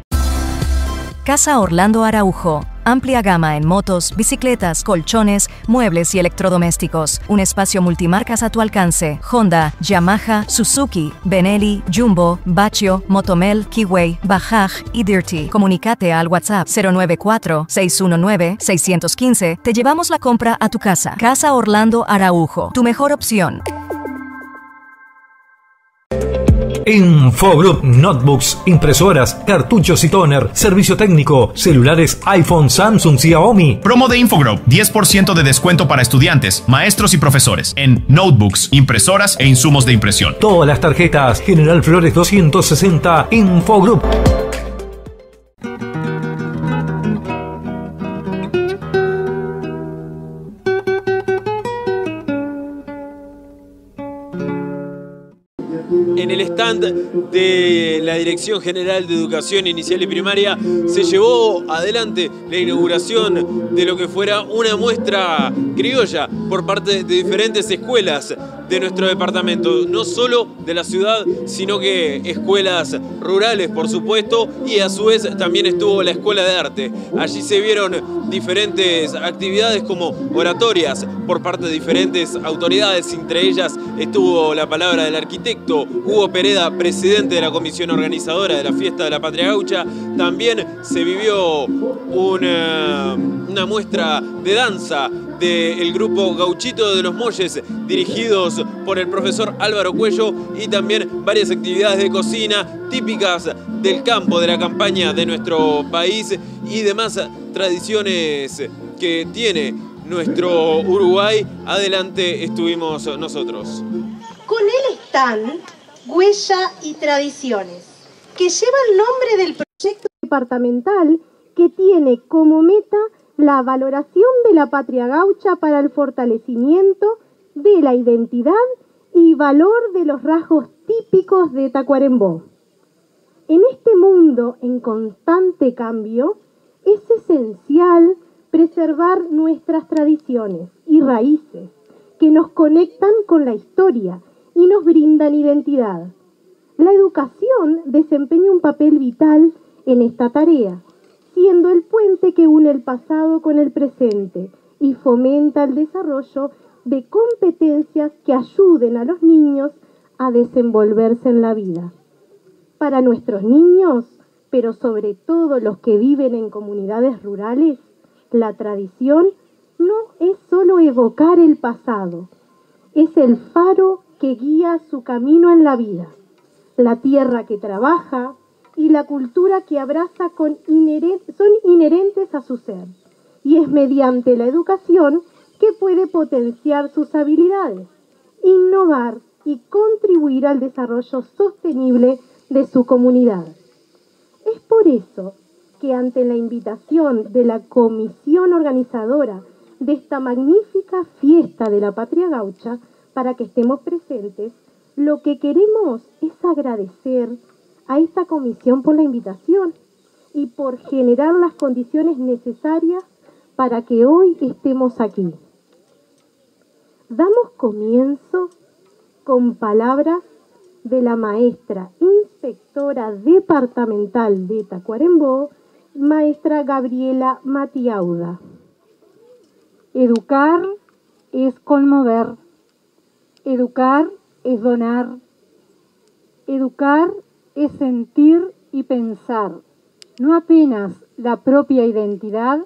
S27: Casa Orlando Araujo. Amplia gama en motos, bicicletas, colchones, muebles y electrodomésticos. Un espacio multimarcas a tu alcance. Honda, Yamaha, Suzuki, Benelli, Jumbo, Baccio, Motomel, Kiway, Bajaj y Dirty. Comunicate al WhatsApp 094-619-615. Te llevamos la compra a tu casa. Casa Orlando Araujo. Tu mejor opción.
S11: Infogroup Notebooks, impresoras, cartuchos y toner, servicio técnico, celulares iPhone, Samsung, Xiaomi.
S13: Promo de Infogroup, 10% de descuento para estudiantes, maestros y profesores en notebooks, impresoras e insumos de impresión.
S11: Todas las tarjetas, General Flores 260, Infogroup.
S1: Stand de la Dirección General de Educación Inicial y Primaria se llevó adelante la inauguración de lo que fuera una muestra criolla por parte de diferentes escuelas de nuestro departamento, no solo de la ciudad, sino que escuelas rurales, por supuesto, y a su vez también estuvo la Escuela de Arte. Allí se vieron diferentes actividades como oratorias por parte de diferentes autoridades, entre ellas estuvo la palabra del arquitecto Hugo Presidente de la comisión organizadora de la fiesta de la Patria Gaucha. También se vivió una, una muestra de danza del grupo Gauchito de los Molles, dirigidos por el profesor Álvaro Cuello, y también varias actividades de cocina típicas del campo, de la campaña de nuestro país y demás tradiciones que tiene nuestro Uruguay. Adelante estuvimos nosotros.
S45: Con él están Huella y Tradiciones, que lleva el nombre del proyecto departamental que tiene como meta la valoración de la patria gaucha para el fortalecimiento de la identidad y valor de los rasgos típicos de Tacuarembó. En este mundo en constante cambio, es esencial preservar nuestras tradiciones y raíces que nos conectan con la historia y nos brindan identidad. La educación desempeña un papel vital en esta tarea, siendo el puente que une el pasado con el presente y fomenta el desarrollo de competencias que ayuden a los niños a desenvolverse en la vida. Para nuestros niños, pero sobre todo los que viven en comunidades rurales, la tradición no es solo evocar el pasado, es el faro que guía su camino en la vida, la tierra que trabaja y la cultura que abraza son inherentes a su ser, y es mediante la educación que puede potenciar sus habilidades, innovar y contribuir al desarrollo sostenible de su comunidad. Es por eso que ante la invitación de la comisión organizadora de esta magnífica fiesta de la patria gaucha, para que estemos presentes, lo que queremos es agradecer a esta comisión por la invitación y por generar las condiciones necesarias para que hoy estemos aquí. Damos comienzo con palabras de la maestra inspectora departamental de Tacuarembó, maestra Gabriela Matiauda. Educar es conmover, educar es donar, educar es sentir y pensar, no apenas la propia identidad,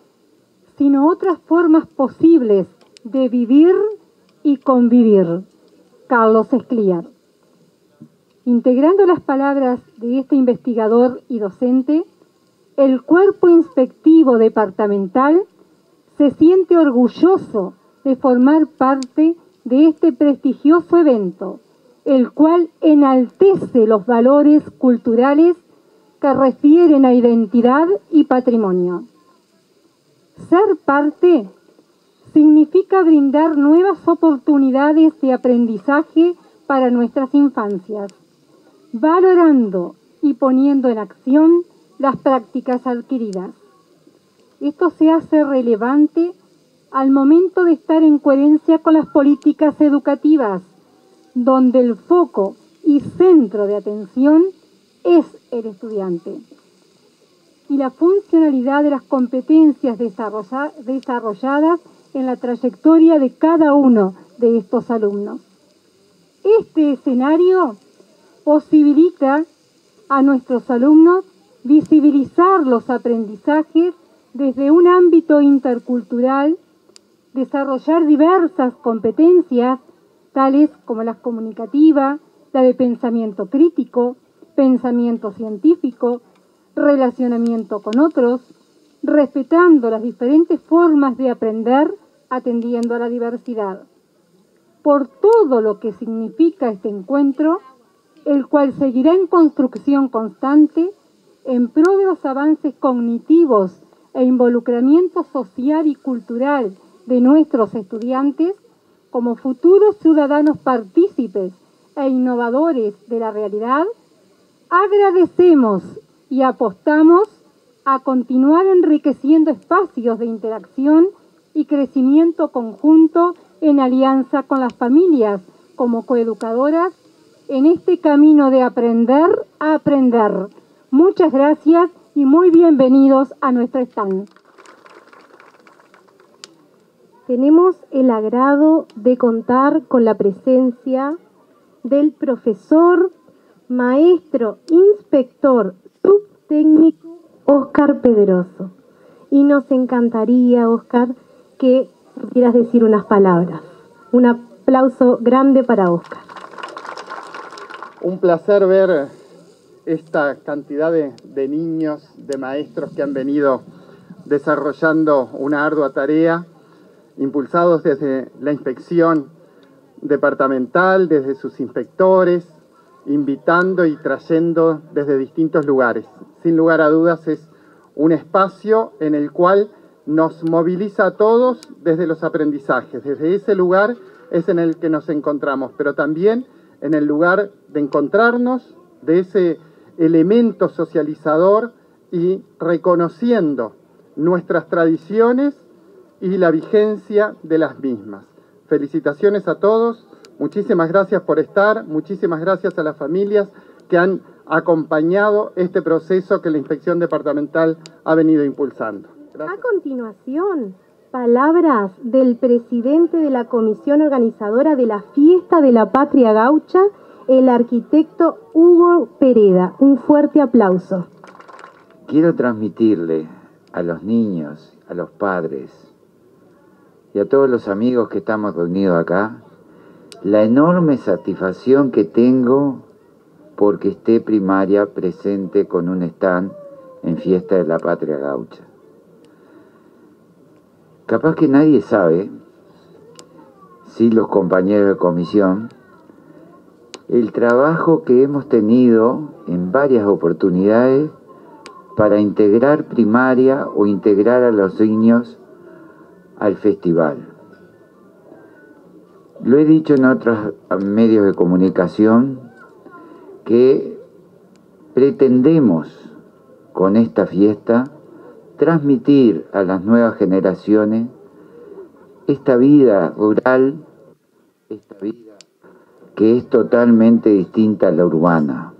S45: sino otras formas posibles de vivir y convivir. Carlos Escliar. Integrando las palabras de este investigador y docente, el cuerpo inspectivo departamental se siente orgulloso de formar parte de este prestigioso evento, el cual enaltece los valores culturales que refieren a identidad y patrimonio. Ser parte significa brindar nuevas oportunidades de aprendizaje para nuestras infancias, valorando y poniendo en acción las prácticas adquiridas. Esto se hace relevante al momento de estar en coherencia con las políticas educativas, donde el foco y centro de atención es el estudiante. Y la funcionalidad de las competencias desarrolladas en la trayectoria de cada uno de estos alumnos. Este escenario posibilita a nuestros alumnos visibilizar los aprendizajes desde un ámbito intercultural, desarrollar diversas competencias, tales como las comunicativas, la de pensamiento crítico, pensamiento científico, relacionamiento con otros, respetando las diferentes formas de aprender atendiendo a la diversidad. Por todo lo que significa este encuentro, el cual seguirá en construcción constante en pro de los avances cognitivos e involucramiento social y cultural de nuestros estudiantes como futuros ciudadanos partícipes
S46: e innovadores de la realidad, agradecemos y apostamos a continuar enriqueciendo espacios de interacción y crecimiento conjunto en alianza con las familias como coeducadoras en este camino de aprender a aprender. Muchas gracias y muy bienvenidos a nuestro stand. Tenemos el agrado de contar con la presencia del profesor, maestro, inspector, subtécnico Oscar Pedroso. Y nos encantaría, Oscar, que quieras decir unas palabras. Un aplauso grande para Oscar.
S47: Un placer ver esta cantidad de, de, niños, de maestros que han venido desarrollando una ardua tarea, impulsados desde la inspección departamental, desde sus inspectores, invitando y trayendo desde distintos lugares. Sin lugar a dudas es un espacio en el cual nos moviliza a todos desde los aprendizajes. Desde ese lugar es en el que nos encontramos, pero también en el lugar de encontrarnos, de ese elemento socializador y reconociendo nuestras tradiciones y la vigencia de las mismas. Felicitaciones a todos, muchísimas gracias por estar, muchísimas gracias a las familias que han acompañado este proceso que la inspección departamental ha venido impulsando.
S46: Gracias. A continuación, palabras del presidente de la comisión organizadora de la fiesta de la patria gaucha, el arquitecto Hugo Pereda. Un fuerte aplauso.
S34: Quiero transmitirle a los niños, a los padres y a todos los amigos que estamos reunidos acá la enorme satisfacción que tengo porque esté primaria presente con un stand en Fiesta de la Patria Gaucha. Capaz que nadie sabe, sí los compañeros de comisión, el trabajo que hemos tenido en varias oportunidades para integrar primaria o integrar a los niños al festival. Lo he dicho en otros medios de comunicación que pretendemos con esta fiesta transmitir a las nuevas generaciones esta vida rural, esta vida que es totalmente distinta a la urbana.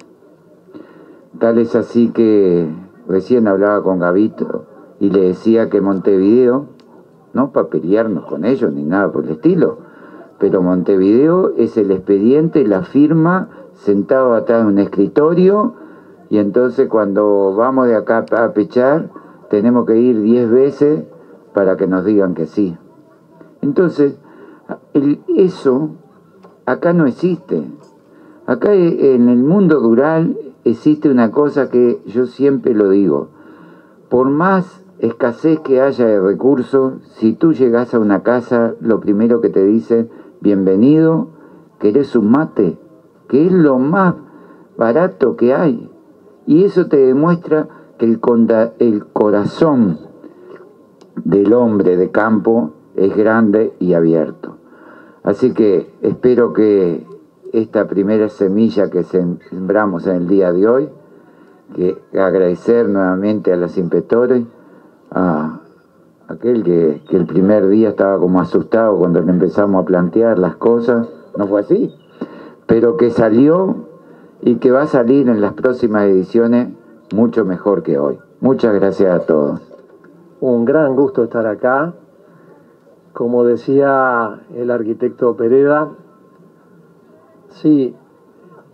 S34: Tal es así que recién hablaba con Gavito y le decía que Montevideo, no para pelearnos con ellos ni nada por el estilo, pero Montevideo es el expediente, la firma, sentado atrás de un escritorio, y entonces cuando vamos de acá a pechar, tenemos que ir diez veces para que nos digan que sí. Entonces, eso acá no existe. Acá en el mundo rural existe una cosa que yo siempre lo digo. Por más escasez que haya de recursos, si tú llegas a una casa, lo primero que te dicen, bienvenido, querés un mate, que es lo más barato que hay. Y eso te demuestra que el, el corazón del hombre de campo es grande y abierto. Así que espero que esta primera semilla que sembramos en el día de hoy, que agradecer nuevamente a los inspectores, a aquel que, que, el primer día estaba como asustado cuando le empezamos a plantear las cosas, no fue así, pero que salió y que va a salir en las próximas ediciones mucho mejor que hoy. Muchas gracias a todos.
S48: Un gran gusto estar acá. Como decía el arquitecto Pereda, sí,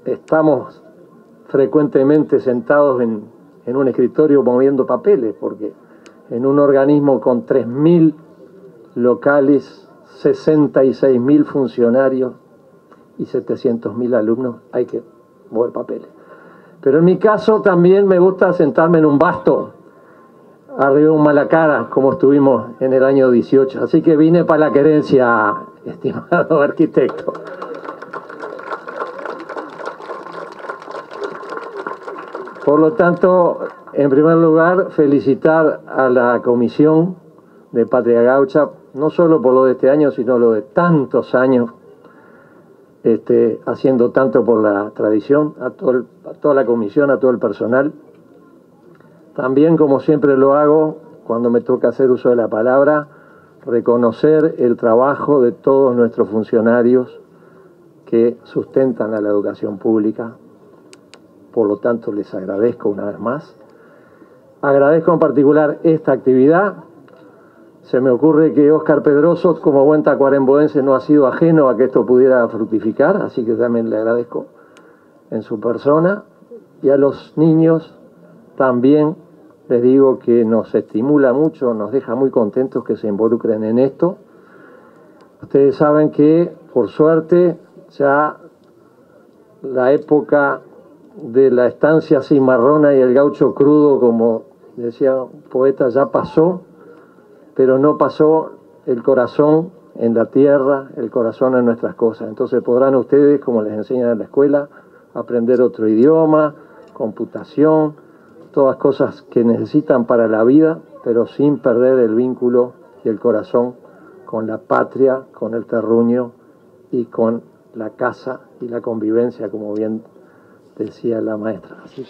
S48: estamos frecuentemente sentados en, en un escritorio moviendo papeles, porque en un organismo con 3.000 locales, 66.000 funcionarios y 700.000 alumnos, hay que mover papeles. Pero en mi caso también me gusta sentarme en un basto, arriba de un malacara, como estuvimos en el año 18. Así que vine para la querencia, estimado arquitecto. Por lo tanto, en primer lugar, felicitar a la Comisión de Patria Gaucha, no solo por lo de este año, sino lo de tantos años, este, haciendo tanto por la tradición, a, toda la comisión, a todo el personal. También, como siempre lo hago, cuando me toca hacer uso de la palabra, reconocer el trabajo de todos nuestros funcionarios que sustentan a la educación pública. Por lo tanto, les agradezco una vez más. Agradezco en particular esta actividad. Se me ocurre que Óscar Pedroso, como buen tacuaremboense, no ha sido ajeno a que esto pudiera fructificar, así que también le agradezco en su persona. Y a los niños también les digo que nos estimula mucho, nos deja muy contentos que se involucren en esto. Ustedes saben que, por suerte, ya la época de la estancia cimarrona y el gaucho crudo, como decía un poeta, ya pasó, pero no pasó el corazón en la tierra, el corazón en nuestras cosas. Entonces podrán ustedes, como les enseñan en la escuela, aprender otro idioma, computación, todas cosas que necesitan para la vida, pero sin perder el vínculo y el corazón con la patria, con el terruño y con la casa y la convivencia, como bien decía la maestra. Así.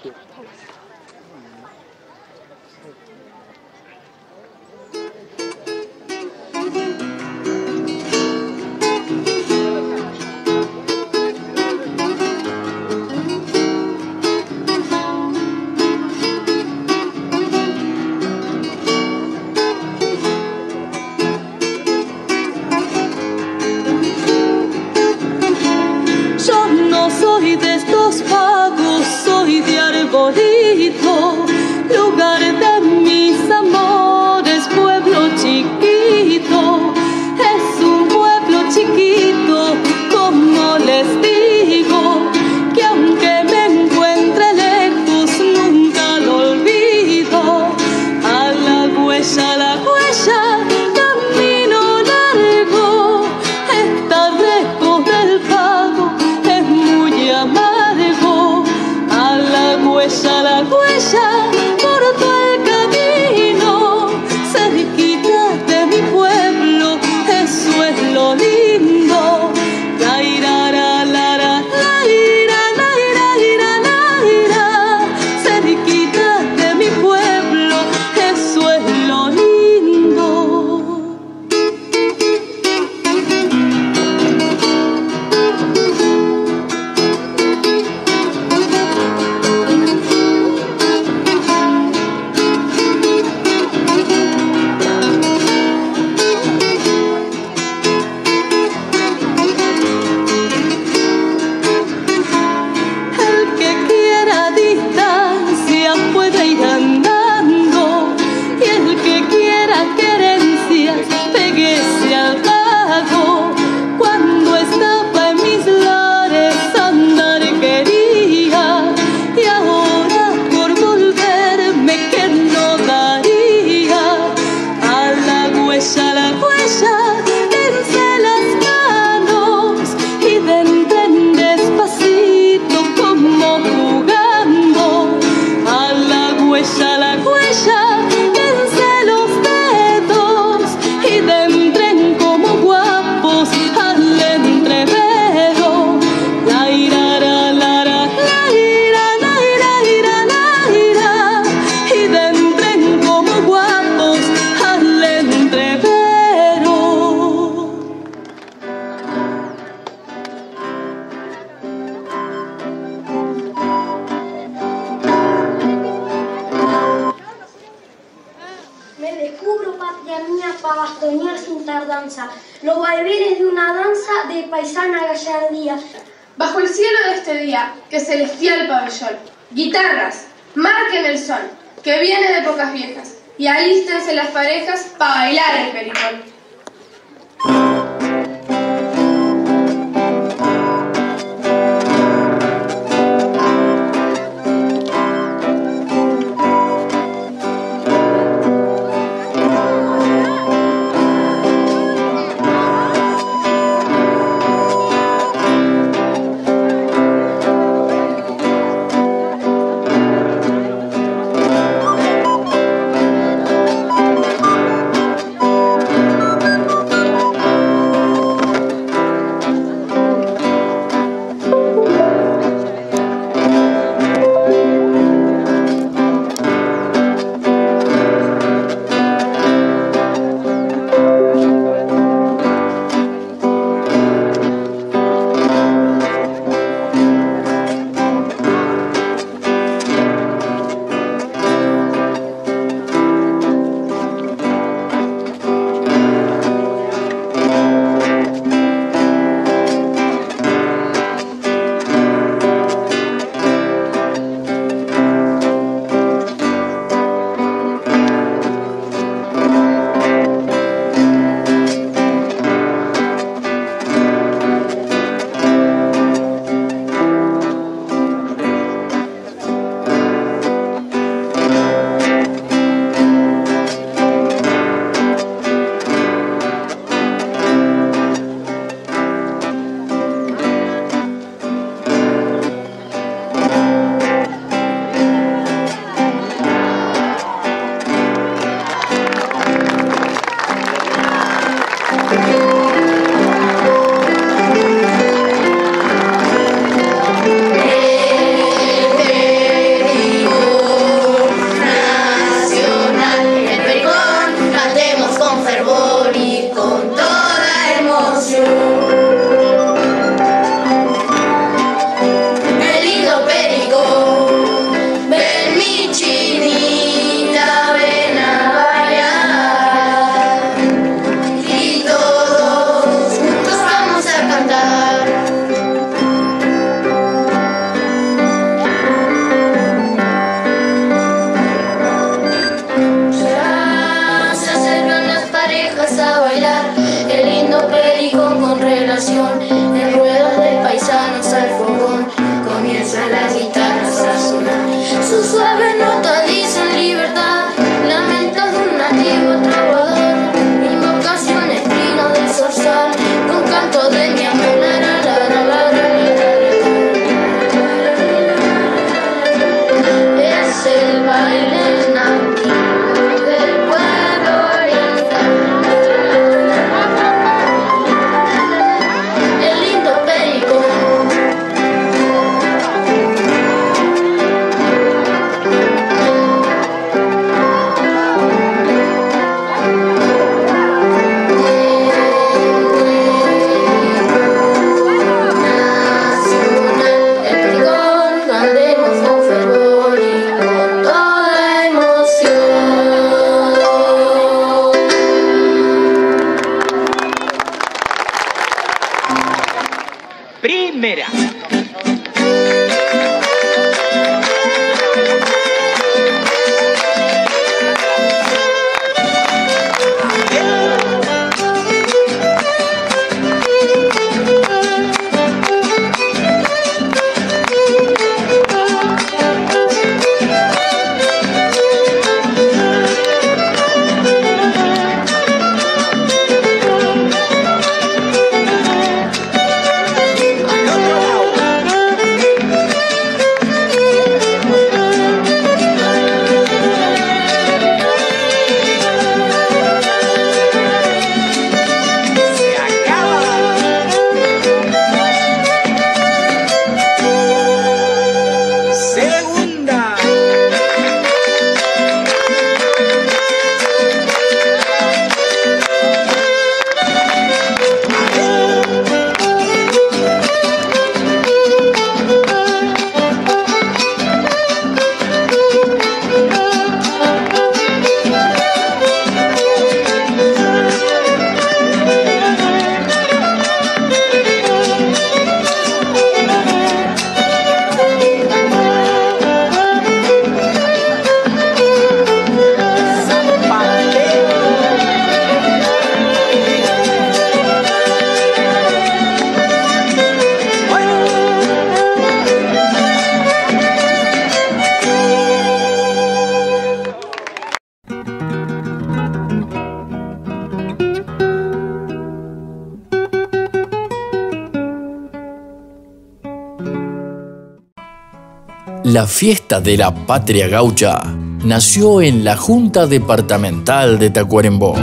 S49: La
S22: fiesta de la patria gaucha nació en la Junta Departamental de Tacuarembó.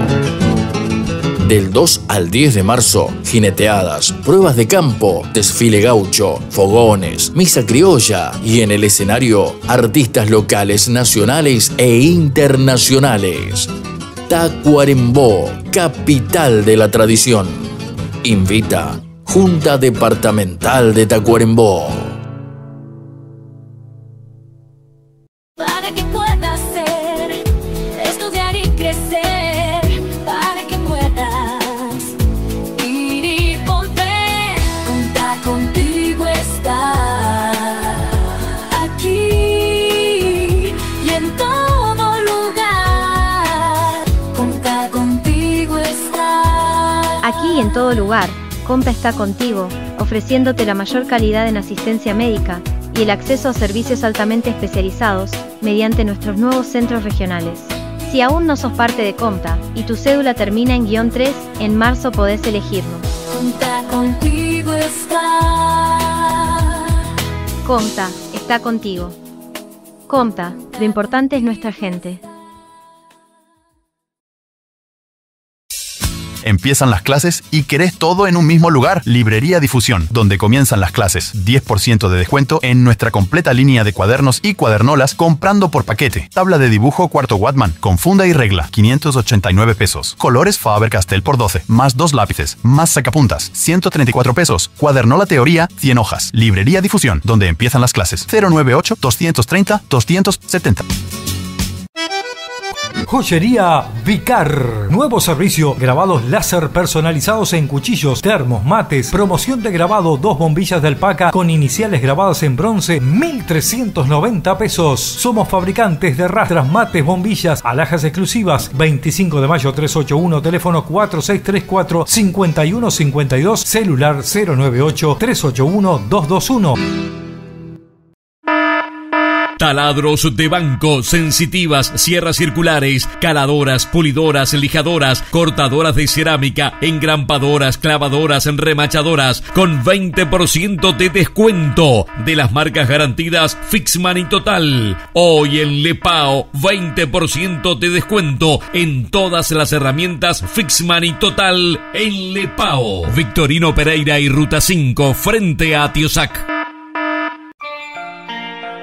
S22: Del 2 al 10 de marzo, jineteadas, pruebas de campo, desfile gaucho, fogones, misa criolla y en el escenario, artistas locales, nacionales e internacionales. Tacuarembó, capital de la tradición. Invita Junta Departamental de Tacuarembó.
S9: Y en todo lugar,
S8: Compa está contigo, ofreciéndote la mayor calidad en asistencia médica y el acceso a servicios altamente especializados mediante nuestros nuevos centros regionales. Si aún no sos parte de Comta y tu cédula termina en guion 3, en marzo podés elegirnos.
S9: Contar contigo está.
S8: Comta está contigo. Comta, lo importante es nuestra gente.
S13: Empiezan las clases y querés todo en un mismo lugar. Librería Difusión, donde comienzan las clases. 10% de descuento en nuestra completa línea de cuadernos y cuadernolas comprando por paquete. Tabla de dibujo cuarto Watman, con funda y regla, 589 pesos. Colores Faber-Castell por 12, más dos lápices, más sacapuntas, 134 pesos. Cuadernola Teoría, 100 hojas. Librería Difusión, donde empiezan las clases. 098-230-270.
S11: Joyería Vicar. Nuevo servicio, grabados láser personalizados en cuchillos, termos, mates, promoción de grabado, dos bombillas de alpaca con iniciales grabadas en bronce, 1390 pesos. Somos fabricantes de rastras, mates, bombillas, alhajas exclusivas. 25 de mayo 381, teléfono 4634 5152, celular 098 381 221.
S3: Taladros de banco, sensitivas, sierras circulares, caladoras, pulidoras, lijadoras, cortadoras de cerámica, engrampadoras, clavadoras, remachadoras, con 20% de descuento de las marcas garantidas Fixman y Total. Hoy en Lepao, 20% de descuento en todas las herramientas Fixman y Total en Lepao. Victorino Pereira y Ruta 5 frente a Tiosac.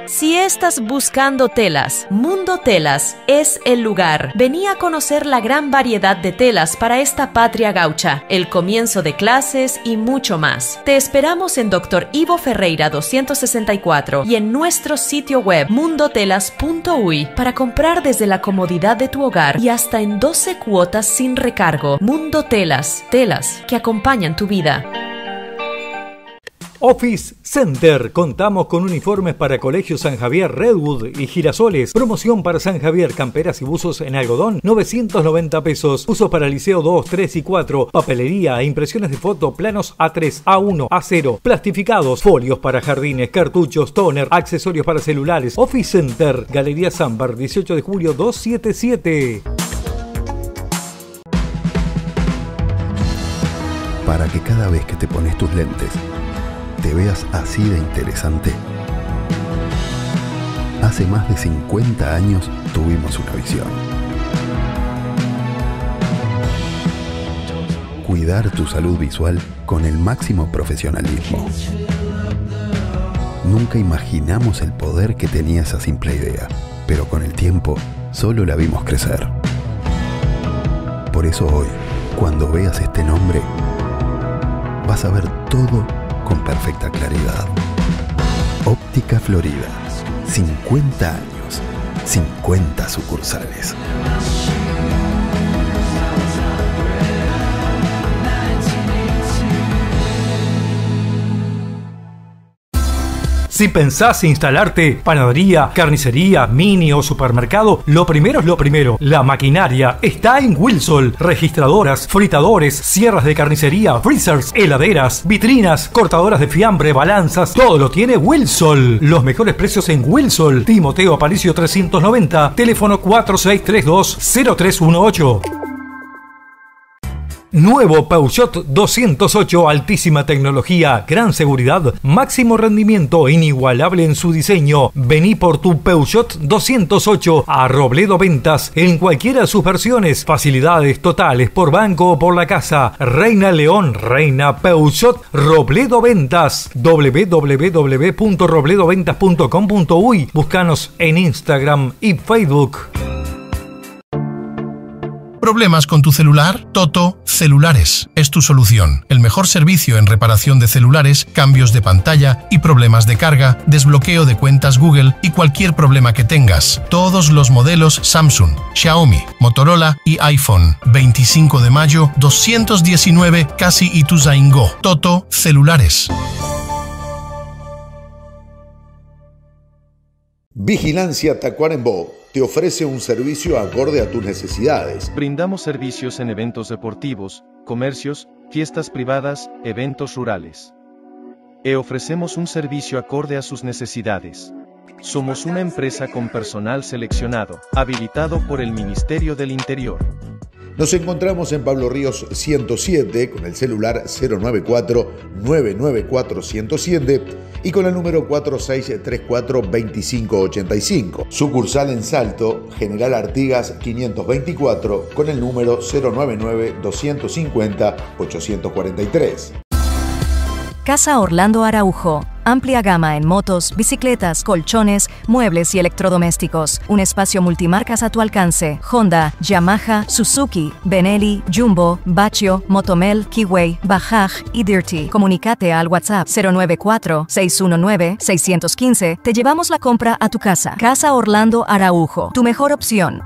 S23: Si estás buscando telas, Mundo Telas es el lugar. Vení a conocer la gran variedad de telas para esta patria gaucha, el comienzo de clases y mucho más. Te esperamos en Dr. Ivo Ferreira 264 y en nuestro sitio web mundotelas.uy para comprar desde la comodidad de tu hogar y hasta en 12 cuotas sin recargo. Mundo Telas, telas que acompañan tu vida.
S11: Office Center. Contamos con uniformes para Colegio San Javier, Redwood y Girasoles. Promoción para San Javier, camperas y buzos en algodón, 990 pesos. Usos para Liceo 2, 3 y 4. Papelería, impresiones de foto, planos A3, A1, A0. Plastificados, folios para jardines, cartuchos, toner, accesorios para celulares. Office Center, Galería Zambar, 18 de julio 277.
S48: Para que cada vez que te pones tus lentes te veas así de interesante. Hace más de 50 años tuvimos una visión. Cuidar tu salud visual con el máximo profesionalismo. Nunca imaginamos el poder que tenía esa simple idea, pero con el tiempo solo la vimos crecer. Por eso hoy, cuando veas este nombre, vas a ver todo con perfecta claridad. Óptica Florida. 50 años. 50 sucursales.
S11: Si pensás instalarte panadería, carnicería, mini o supermercado, lo primero es lo primero. La maquinaria está en Wilsol. Registradoras, fritadores, sierras de carnicería, freezers, heladeras, vitrinas, cortadoras de fiambre, balanzas, todo lo tiene Wilsol. Los mejores precios en Wilsol. Timoteo Aparicio 390, teléfono 4632-0318. Nuevo Peugeot 208, altísima tecnología, gran seguridad, máximo rendimiento, inigualable en su diseño. Vení por tu Peugeot 208 a Robledo Ventas en cualquiera de sus versiones. Facilidades totales por banco o por la casa. Reina León, Reina Peugeot, Robledo Ventas. www.robledoventas.com.uy. Búscanos en Instagram y Facebook.
S14: ¿Problemas con tu celular? Toto Celulares es tu solución. El mejor servicio en reparación de celulares, cambios de pantalla y problemas de carga, desbloqueo de cuentas Google y cualquier problema que tengas. Todos los modelos Samsung, Xiaomi, Motorola y iPhone. 25 de mayo 219 Casi Ituzaingó. Toto Celulares.
S25: Vigilancia Tacuarembó te ofrece un servicio acorde a tus necesidades.
S26: Brindamos servicios en eventos deportivos, comercios, fiestas privadas, eventos rurales. E ofrecemos un servicio acorde a sus necesidades. Somos una empresa con personal seleccionado, habilitado por el Ministerio del Interior.
S25: Nos encontramos en Pablo Ríos 107 con el celular 094-994-107 y con el número 4634-2585. Sucursal en Salto, General Artigas 524 con el número 099-250-843.
S50: Casa Orlando Araujo. Amplia gama en motos, bicicletas, colchones, muebles y electrodomésticos. Un espacio multimarcas a tu alcance. Honda, Yamaha, Suzuki, Benelli, Jumbo, Baccio, Motomel, Kiway, Bajaj y Dirty. Comunicate al WhatsApp 094-619-615. Te llevamos la compra a tu casa. Casa Orlando Araujo. Tu mejor opción.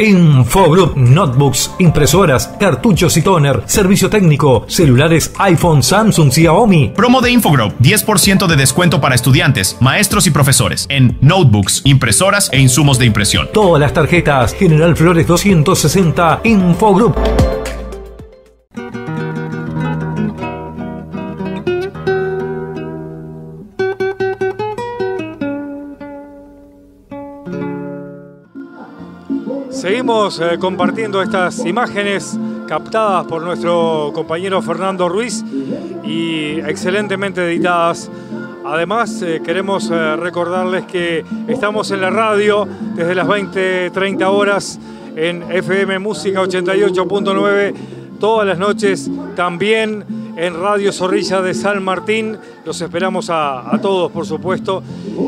S11: Infogroup Notebooks, impresoras, cartuchos y toner, servicio técnico, celulares iPhone, Samsung, Xiaomi.
S13: Promo de Infogroup, 10% de descuento para estudiantes, maestros y profesores en notebooks, impresoras e insumos de impresión.
S11: Todas las tarjetas, General Flores 260, Infogroup. Seguimos eh, compartiendo estas imágenes captadas por nuestro compañero Fernando Ruiz y excelentemente editadas. Además, eh, queremos eh, recordarles que estamos en la radio desde las 20, 30 horas en FM Música 88.9 todas las noches, también en Radio Zorrilla de San Martín. Los esperamos a, a todos, por supuesto.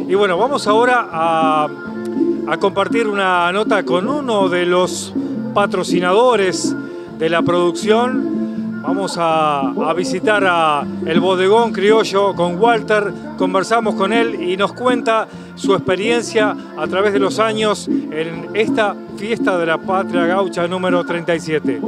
S11: Y bueno, vamos ahora a a compartir una nota con uno de los patrocinadores de la producción. Vamos a, visitar el bodegón criollo con Walter, conversamos con él y nos cuenta su experiencia a través de los años en esta fiesta de la patria gaucha número 37.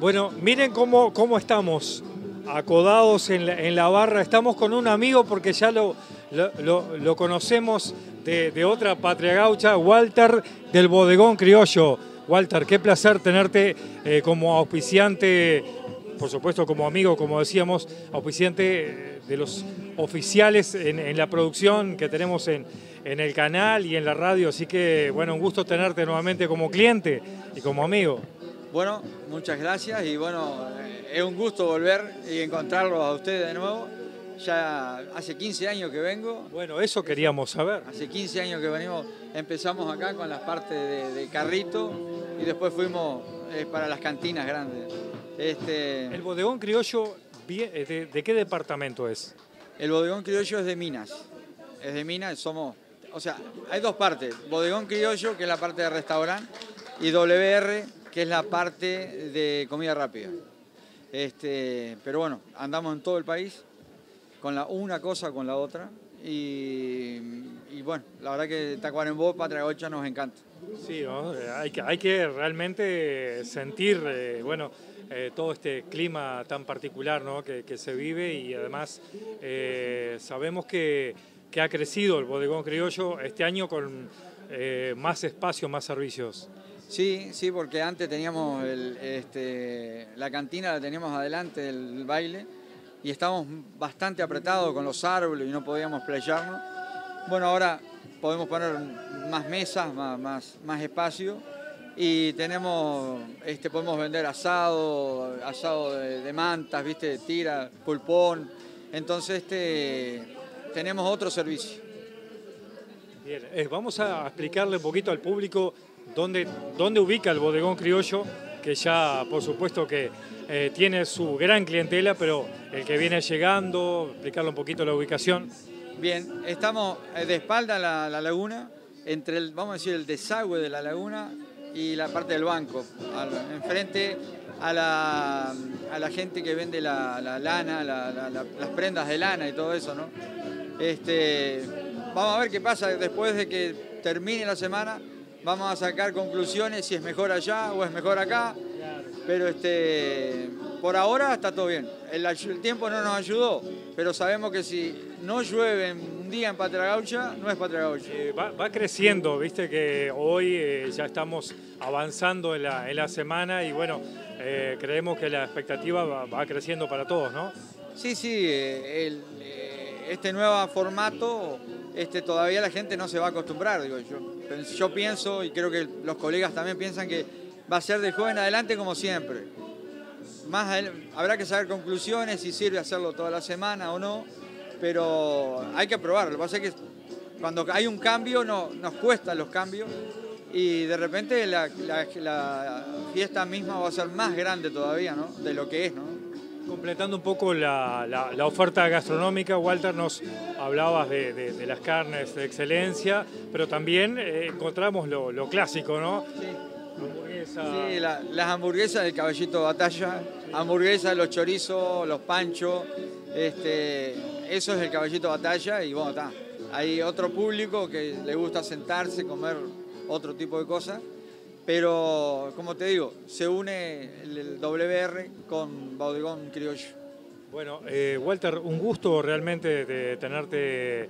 S11: Bueno, miren cómo, cómo estamos.
S18: acodados en la barra. Estamos con un amigo porque ya lo, lo, conocemos de, de otra patria gaucha, Walter del Bodegón Criollo. Walter, qué placer tenerte eh, como auspiciante, por supuesto como amigo, como decíamos, auspiciante eh, de los oficiales en, en la producción que tenemos en, en el canal y en la radio. Así que, bueno, un gusto tenerte nuevamente como cliente y como amigo.
S51: Bueno, muchas gracias y bueno, eh, es un gusto volver y encontrarlos a ustedes de nuevo. Ya hace 15 años que vengo.
S18: Bueno, eso queríamos saber.
S51: Hace 15 años que venimos, empezamos acá con las partes de, de carrito y después fuimos eh, para las cantinas grandes. Este,
S18: El bodegón criollo, eh, ¿de, de qué departamento es?
S51: El bodegón criollo es de Minas. Es de Minas, somos. O sea, hay dos partes. Bodegón criollo, que es la parte de restaurante, y WR, que es la parte de comida rápida. Este, pero bueno, andamos en todo el país, con la una cosa con la otra. Y, y bueno, la verdad que Tacuarembó, Patria Gocha nos encanta.
S18: Sí, ¿no? Eh, hay, que, hay que realmente sentir, eh, bueno, eh, todo este clima tan particular ¿no? que, que se vive y además eh, sabemos que, que ha crecido el bodegón criollo este año con eh, más espacio, más servicios.
S51: Sí, sí, porque antes teníamos el, este, la cantina, la teníamos adelante del baile y estábamos bastante apretados con los árboles y no podíamos playarnos. Bueno, ahora podemos poner más mesas, más, más, más espacio y tenemos, este, podemos vender asado, asado de, de mantas, viste, tira, pulpón. Entonces este, tenemos otro servicio.
S18: Bien, eh, vamos a explicarle un poquito al público dónde, dónde ubica el bodegón criollo, que ya por supuesto que eh, tiene su gran clientela, pero el que viene llegando, explicarle un poquito la ubicación.
S51: Bien, estamos eh, de espalda a la, la laguna, entre el, vamos a decir, el desagüe de la laguna y la parte del banco, enfrente a la, a la gente que vende la, la lana, la- la- la- las prendas de lana y todo eso, ¿no? Este, vamos a ver qué pasa después de que termine la semana, vamos a sacar conclusiones si es mejor allá o es mejor acá, pero este, por ahora está todo bien. El, tiempo no nos ayudó, pero sabemos que si no llueve un día en Patria Gaucha, no es Patria Gaucha.
S18: Eh, va, va creciendo, viste que hoy eh, ya estamos avanzando en la, en la semana y bueno, eh, creemos que la expectativa va, va creciendo para todos, ¿no?
S51: Sí, sí, el, este nuevo formato, este, todavía la gente no se va a acostumbrar. Digo, yo, yo pienso, y creo que los colegas también piensan que va a ser de joven adelante como siempre. Más habrá que sacar conclusiones, si sirve hacerlo toda la semana o no, pero hay que probarlo. Lo que pasa es que cuando hay un cambio no, nos cuestan los cambios y de repente la, la- la fiesta misma va a ser más grande todavía ¿no? de lo que es. ¿no?
S18: Completando un poco la, oferta gastronómica, Walter, nos hablabas de, de- de las carnes de excelencia, pero también eh, encontramos lo, lo clásico, ¿no?
S51: Sí, la- las hamburguesas del caballito de batalla, hamburguesas, los chorizos, los panchos, este, eso es el caballito de batalla y bueno, está. Hay otro público que le gusta sentarse, comer otro tipo de cosas, pero como te digo, se une el, WR con Bodegón Criollo.
S18: Bueno, eh, Walter, un gusto realmente de tenerte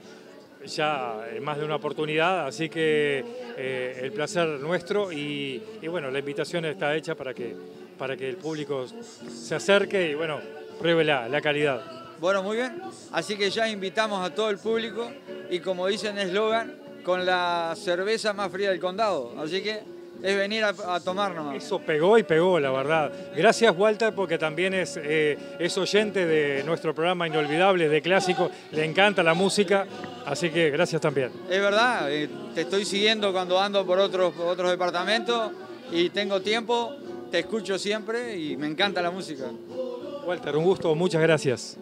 S18: ya en más de una oportunidad, así que eh, el placer nuestro y, bueno, la invitación está hecha para que, para que el público se acerque y bueno, pruebe la, la calidad.
S51: Bueno, muy bien. Así que ya invitamos a todo el público y como dice en el eslogan, con la cerveza más fría del condado. Así que es venir a, a tomar nomás.
S18: Eso pegó y pegó, la verdad. Gracias, Walter, porque también es, eh, es oyente de nuestro programa Inolvidable de Clásico, le encanta la música, así que gracias también.
S51: Es verdad, eh, te estoy siguiendo cuando ando por otros, por otros departamentos y tengo tiempo, te escucho siempre y me encanta la música.
S18: Walter, un gusto, muchas gracias.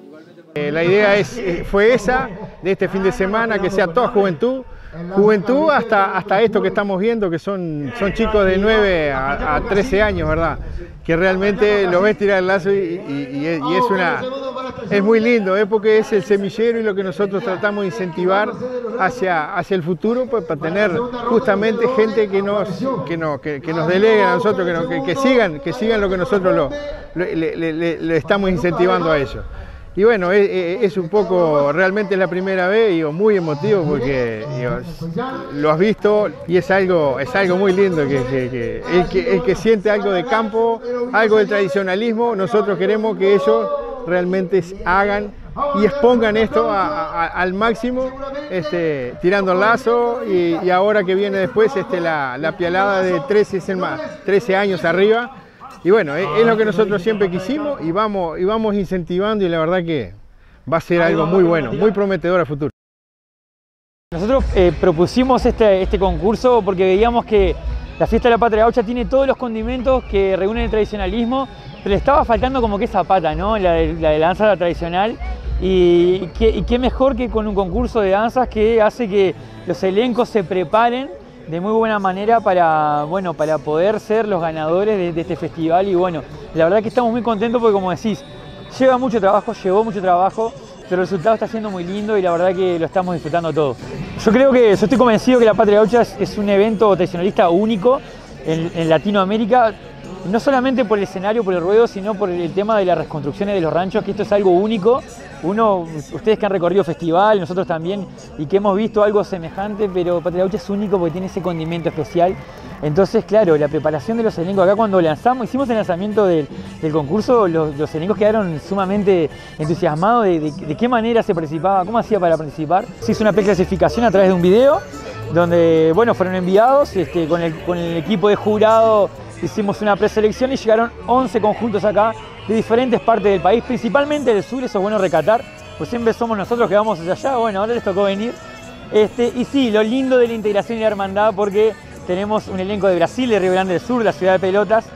S52: Eh, la idea es, fue esa, de este fin de semana, que sea toda juventud, juventud hasta, hasta esto que estamos viendo, que son, son chicos de 9 a, a 13 años, ¿verdad? Que realmente lo ves tirar el lazo y, es, una, es muy lindo, ¿eh? porque es el semillero y lo que nosotros tratamos de incentivar hacia, hacia el futuro pues, para tener justamente gente que nos, que no, que, nos delegue a nosotros, que, que, sigan, que sigan lo que nosotros le estamos incentivando a ellos. Y bueno, es, es- es un poco, realmente es la primera vez, digo, muy emotivo porque lo has visto y es algo, es algo muy lindo que, que- que- el que siente algo de campo, algo del tradicionalismo, nosotros queremos que ellos realmente hagan y expongan esto al máximo, este, tirando el lazo y, ahora que viene después este, la, la pialada de 13, es el más- 13 años arriba. Y bueno, es, lo que nosotros siempre quisimos y vamos, y vamos incentivando y la verdad que va a ser algo muy bueno, muy prometedor a futuro.
S53: Nosotros eh, propusimos este, este concurso porque veíamos que la fiesta de la patria gaucha tiene todos los condimentos que reúnen el tradicionalismo, pero le estaba faltando como que esa pata, ¿no? La de la, danza tradicional. Y qué mejor que con un concurso de danzas que hace que los elencos se preparen de muy buena manera para, bueno, para poder ser los ganadores de, este festival. Y bueno, la verdad que estamos muy contentos porque como decís, lleva mucho trabajo, llevó mucho trabajo, pero el resultado está siendo muy lindo y la verdad que lo estamos disfrutando todos. Yo creo que, yo estoy convencido que la Patria Gaucha es, un evento tradicionalista único en Latinoamérica, no solamente por el escenario, por el ruedo, sino por el tema de las reconstrucciones de los ranchos, que esto es algo único. Uno, ustedes que han recorrido festival, nosotros también, y que hemos visto algo semejante, pero Patria es único porque tiene ese condimento especial. Entonces, claro, la preparación de los elencos acá cuando lanzamos, hicimos el lanzamiento del, concurso, los, los elencos quedaron sumamente entusiasmados de, de- qué manera se participaba, cómo hacía para participar. Se hizo una preclasificación a través de un video, donde, bueno, fueron enviados este, con el equipo de jurado, hicimos una preselección y llegaron 11 conjuntos acá de diferentes partes del país, principalmente del sur, eso es bueno recatar, pues siempre somos nosotros que vamos hacia allá, bueno, ahora les tocó venir. Este, y sí, lo lindo de la integración y la hermandad, porque tenemos un elenco de Brasil, de Río Grande del Sur, la ciudad de Pelotas,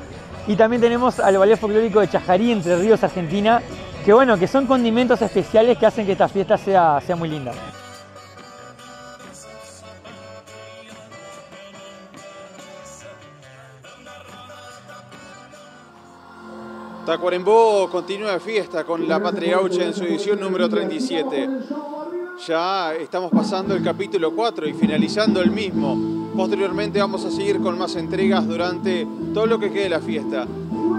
S53: y también tenemos al ballet folclórico de Chajarí, Entre Ríos, Argentina, que bueno, que son condimentos especiales que hacen que esta fiesta sea, sea muy linda.
S1: Tacuarembó continúa de fiesta con la Patria Gaucha en su edición número 37. Ya estamos pasando el capítulo 4 y finalizando el mismo. Posteriormente vamos a seguir con más entregas durante todo lo que quede de la fiesta.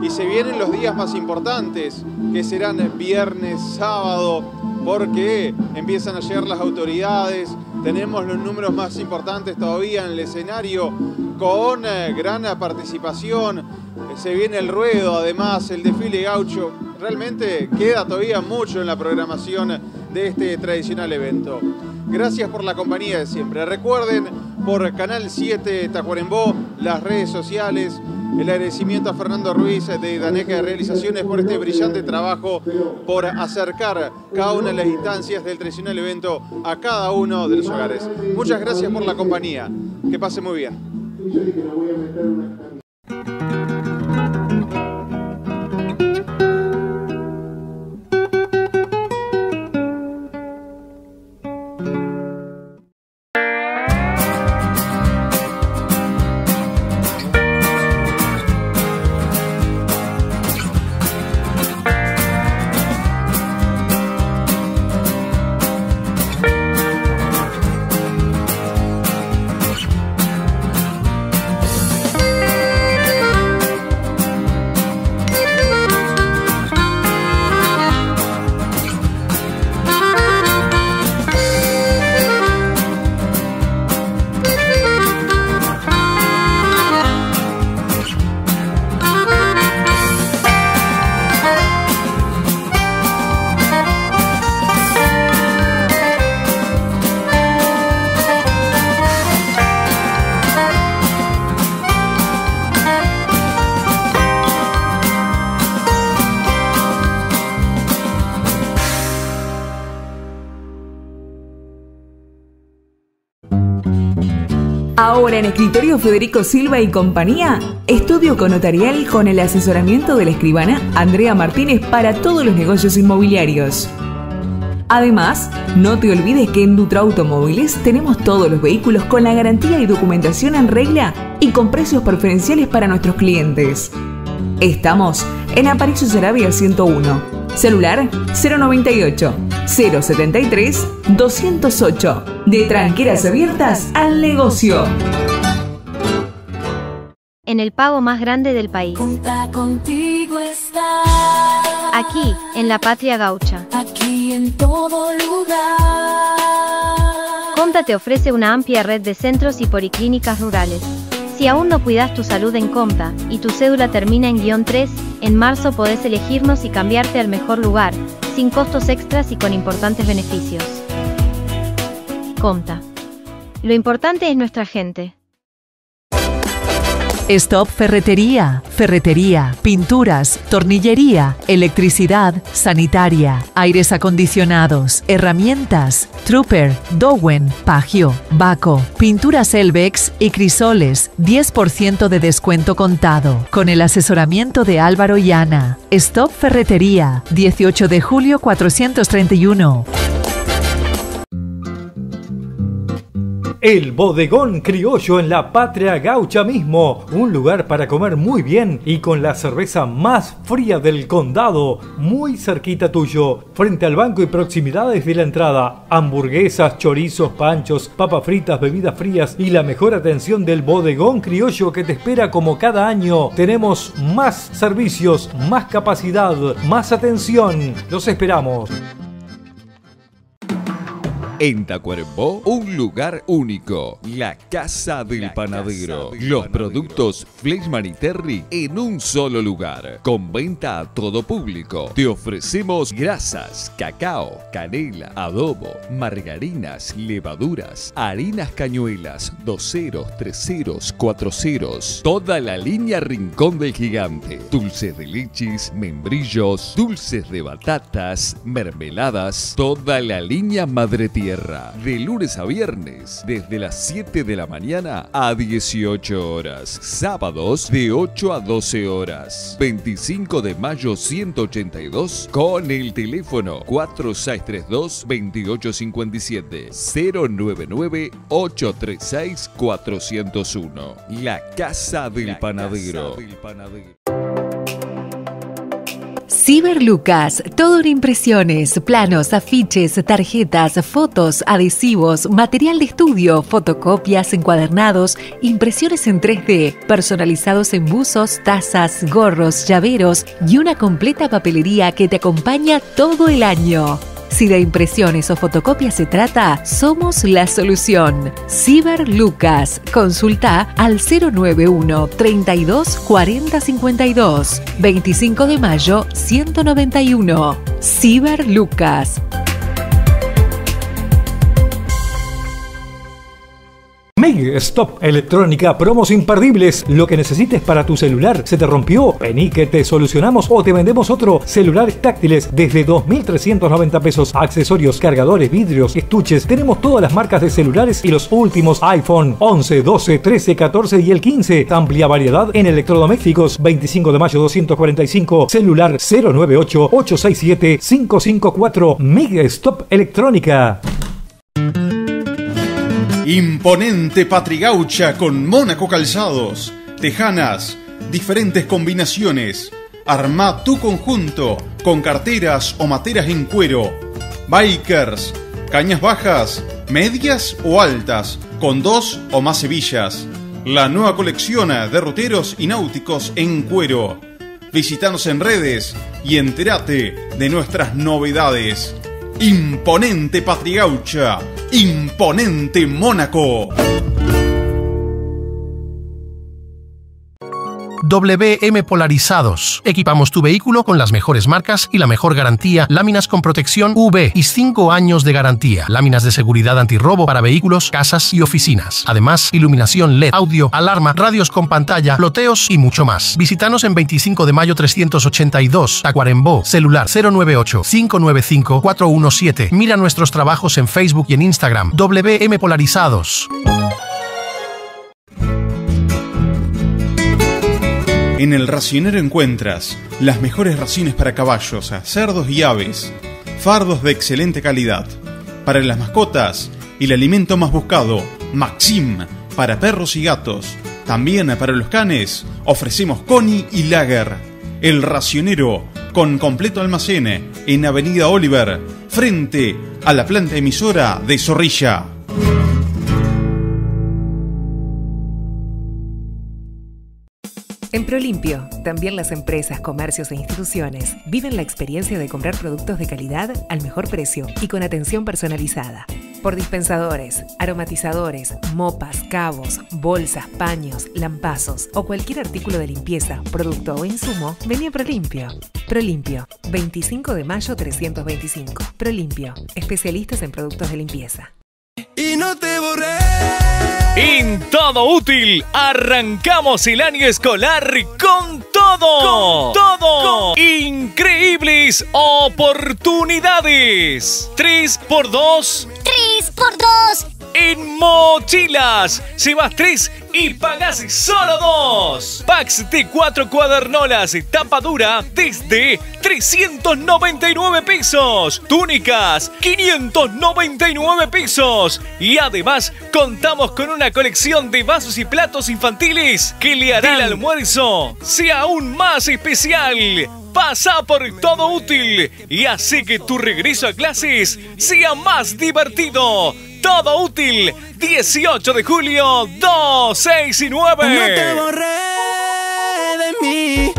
S1: Y se vienen los días más importantes, que serán viernes, sábado, porque empiezan a llegar las autoridades. Tenemos los números más importantes todavía en el escenario con eh, gran participación. Se viene el ruedo, además el desfile gaucho. Realmente queda todavía mucho en la programación de este tradicional evento. Gracias por la compañía de siempre. Recuerden por Canal 7 Tacuarembó, las redes sociales, el agradecimiento a Fernando Ruiz de Daneca de Realizaciones por este brillante trabajo, por acercar cada una de las instancias del tradicional evento a cada uno de los hogares. Muchas gracias por la compañía. Que pase muy bien.
S7: Ahora en Escritorio Federico Silva y compañía, estudio con notarial con el asesoramiento de la escribana Andrea Martínez para todos los negocios inmobiliarios. Además, no te olvides que en Dutra Automóviles tenemos todos los vehículos con la garantía y documentación en regla y con precios preferenciales para nuestros clientes. Estamos en Aparicio Sarabia 101, Celular 098 073 208. De tranqueras abiertas al negocio.
S8: En el pago más grande del país.
S9: Conta contigo está.
S8: Aquí, en la patria gaucha.
S9: Aquí en todo lugar.
S8: Comta te ofrece una amplia red de centros y policlínicas rurales. Si aún no cuidas tu salud en Comta y tu cédula termina en guion 3, en marzo podés elegirnos y cambiarte al mejor lugar, sin costos extras y con importantes beneficios. Comta. Lo importante es nuestra gente.
S54: Stop Ferretería, ferretería, pinturas, tornillería, electricidad, sanitaria, aires acondicionados, herramientas, Trooper, Dowen, Pagio, Baco, pinturas Elvex y crisoles, 10% de descuento contado, con el asesoramiento de Álvaro y Ana. Stop Ferretería, 18 de julio 431.
S11: El Bodegón Criollo en la Patria Gaucha mismo, un lugar para comer muy bien y con la cerveza más fría del condado, muy cerquita tuyo, frente al banco y proximidades de la entrada. Hamburguesas, chorizos, panchos, papas fritas, bebidas frías y la mejor atención del Bodegón Criollo que te espera como cada año. Tenemos más servicios, más capacidad, más atención. Los esperamos.
S12: En Tacuarembó, un lugar único. La Casa del Panadero. Los productos Fleshman y Terry en un solo lugar. Con venta a todo público. Te ofrecemos grasas, cacao, canela, adobo, margarinas, levaduras, harinas cañuelas, doceros, treseros, cuatroceros. Toda la línea Rincón del Gigante. Dulces de leches, membrillos, dulces de batatas, mermeladas. Toda la línea Madre Tierra. De lunes a viernes, desde las 7 de la mañana a 18 horas. Sábados de 8 a 12 horas. 25 de mayo 182 con el teléfono 4632-2857 099-836-401. La Casa del Panadero.
S10: Ciber Lucas, todo en impresiones, planos, afiches, tarjetas, fotos, adhesivos, material de estudio, fotocopias, encuadernados, impresiones en 3D, personalizados en buzos, tazas, gorros, llaveros y una completa papelería que te acompaña todo el año. Si de impresiones o fotocopias se trata, somos la solución. Ciber Lucas. Consulta al 091 32 40 52. 25 de mayo 191. Ciber Lucas.
S11: Meg Stop Electrónica, promos imperdibles. Lo que necesites para tu celular. ¿Se te rompió? Vení te solucionamos o te vendemos otro. Celulares táctiles desde 2.390 pesos. Accesorios, cargadores, vidrios, estuches. Tenemos todas las marcas de celulares y los últimos iPhone 11, 12, 13, 14 y el 15. Amplia variedad en electrodomésticos. 25 de mayo 245. Celular 098 867 554. Meg Stop Electrónica.
S13: Imponente patrigaucha con Mónaco Calzados, tejanas, diferentes combinaciones. Arma tu conjunto con carteras o materas en cuero. Bikers, cañas bajas, medias o altas, con dos o más hebillas. La nueva colección de roteros y náuticos en cuero. Visítanos en redes y entérate de nuestras novedades. Imponente Patrigaucha, Imponente Mónaco.
S14: WM Polarizados. Equipamos tu vehículo con las mejores marcas y la mejor garantía. Láminas con protección UV y 5 años de garantía. Láminas de seguridad antirrobo para vehículos, casas y oficinas. Además, iluminación LED, audio, alarma, radios con pantalla, loteos y mucho más. Visítanos en 25 de mayo 382, Tacuarembó, celular 098 595 417. Mira nuestros trabajos en Facebook y en Instagram. WM Polarizados.
S13: En el racionero encuentras las mejores raciones para caballos, cerdos y aves, fardos de excelente calidad. Para las mascotas, el alimento más buscado, Maxim, para perros y gatos. También para los canes, ofrecemos Connie y Lager. El racionero, con completo almacén en Avenida Oliver, frente a la planta emisora de Zorrilla.
S55: En Prolimpio, también las empresas, comercios e instituciones viven la experiencia de comprar productos de calidad al mejor precio y con atención personalizada. Por dispensadores, aromatizadores, mopas, cabos, bolsas, paños, lampazos o cualquier artículo de limpieza, producto o insumo, vení a Prolimpio. Prolimpio, 25 de mayo 325. Prolimpio, especialistas en productos de limpieza.
S16: Y no te borré.
S56: En todo útil, arrancamos el año escolar con todo. Con todo. Increíbles oportunidades. 3 por 2
S57: 3 por 2
S56: en mochilas. Llevas tres y pagas solo dos. Packs de cuatro cuadernolas, tapa dura, desde 399 pesos. Túnicas, 599 pesos. Y además, contamos con una colección de vasos y platos infantiles que le hará el almuerzo sea aún más especial. Pasa por todo útil y hace que tu regreso a clases sea más divertido. Todo útil, 18 de julio, 2, 6 y 9.
S16: No te borré de mí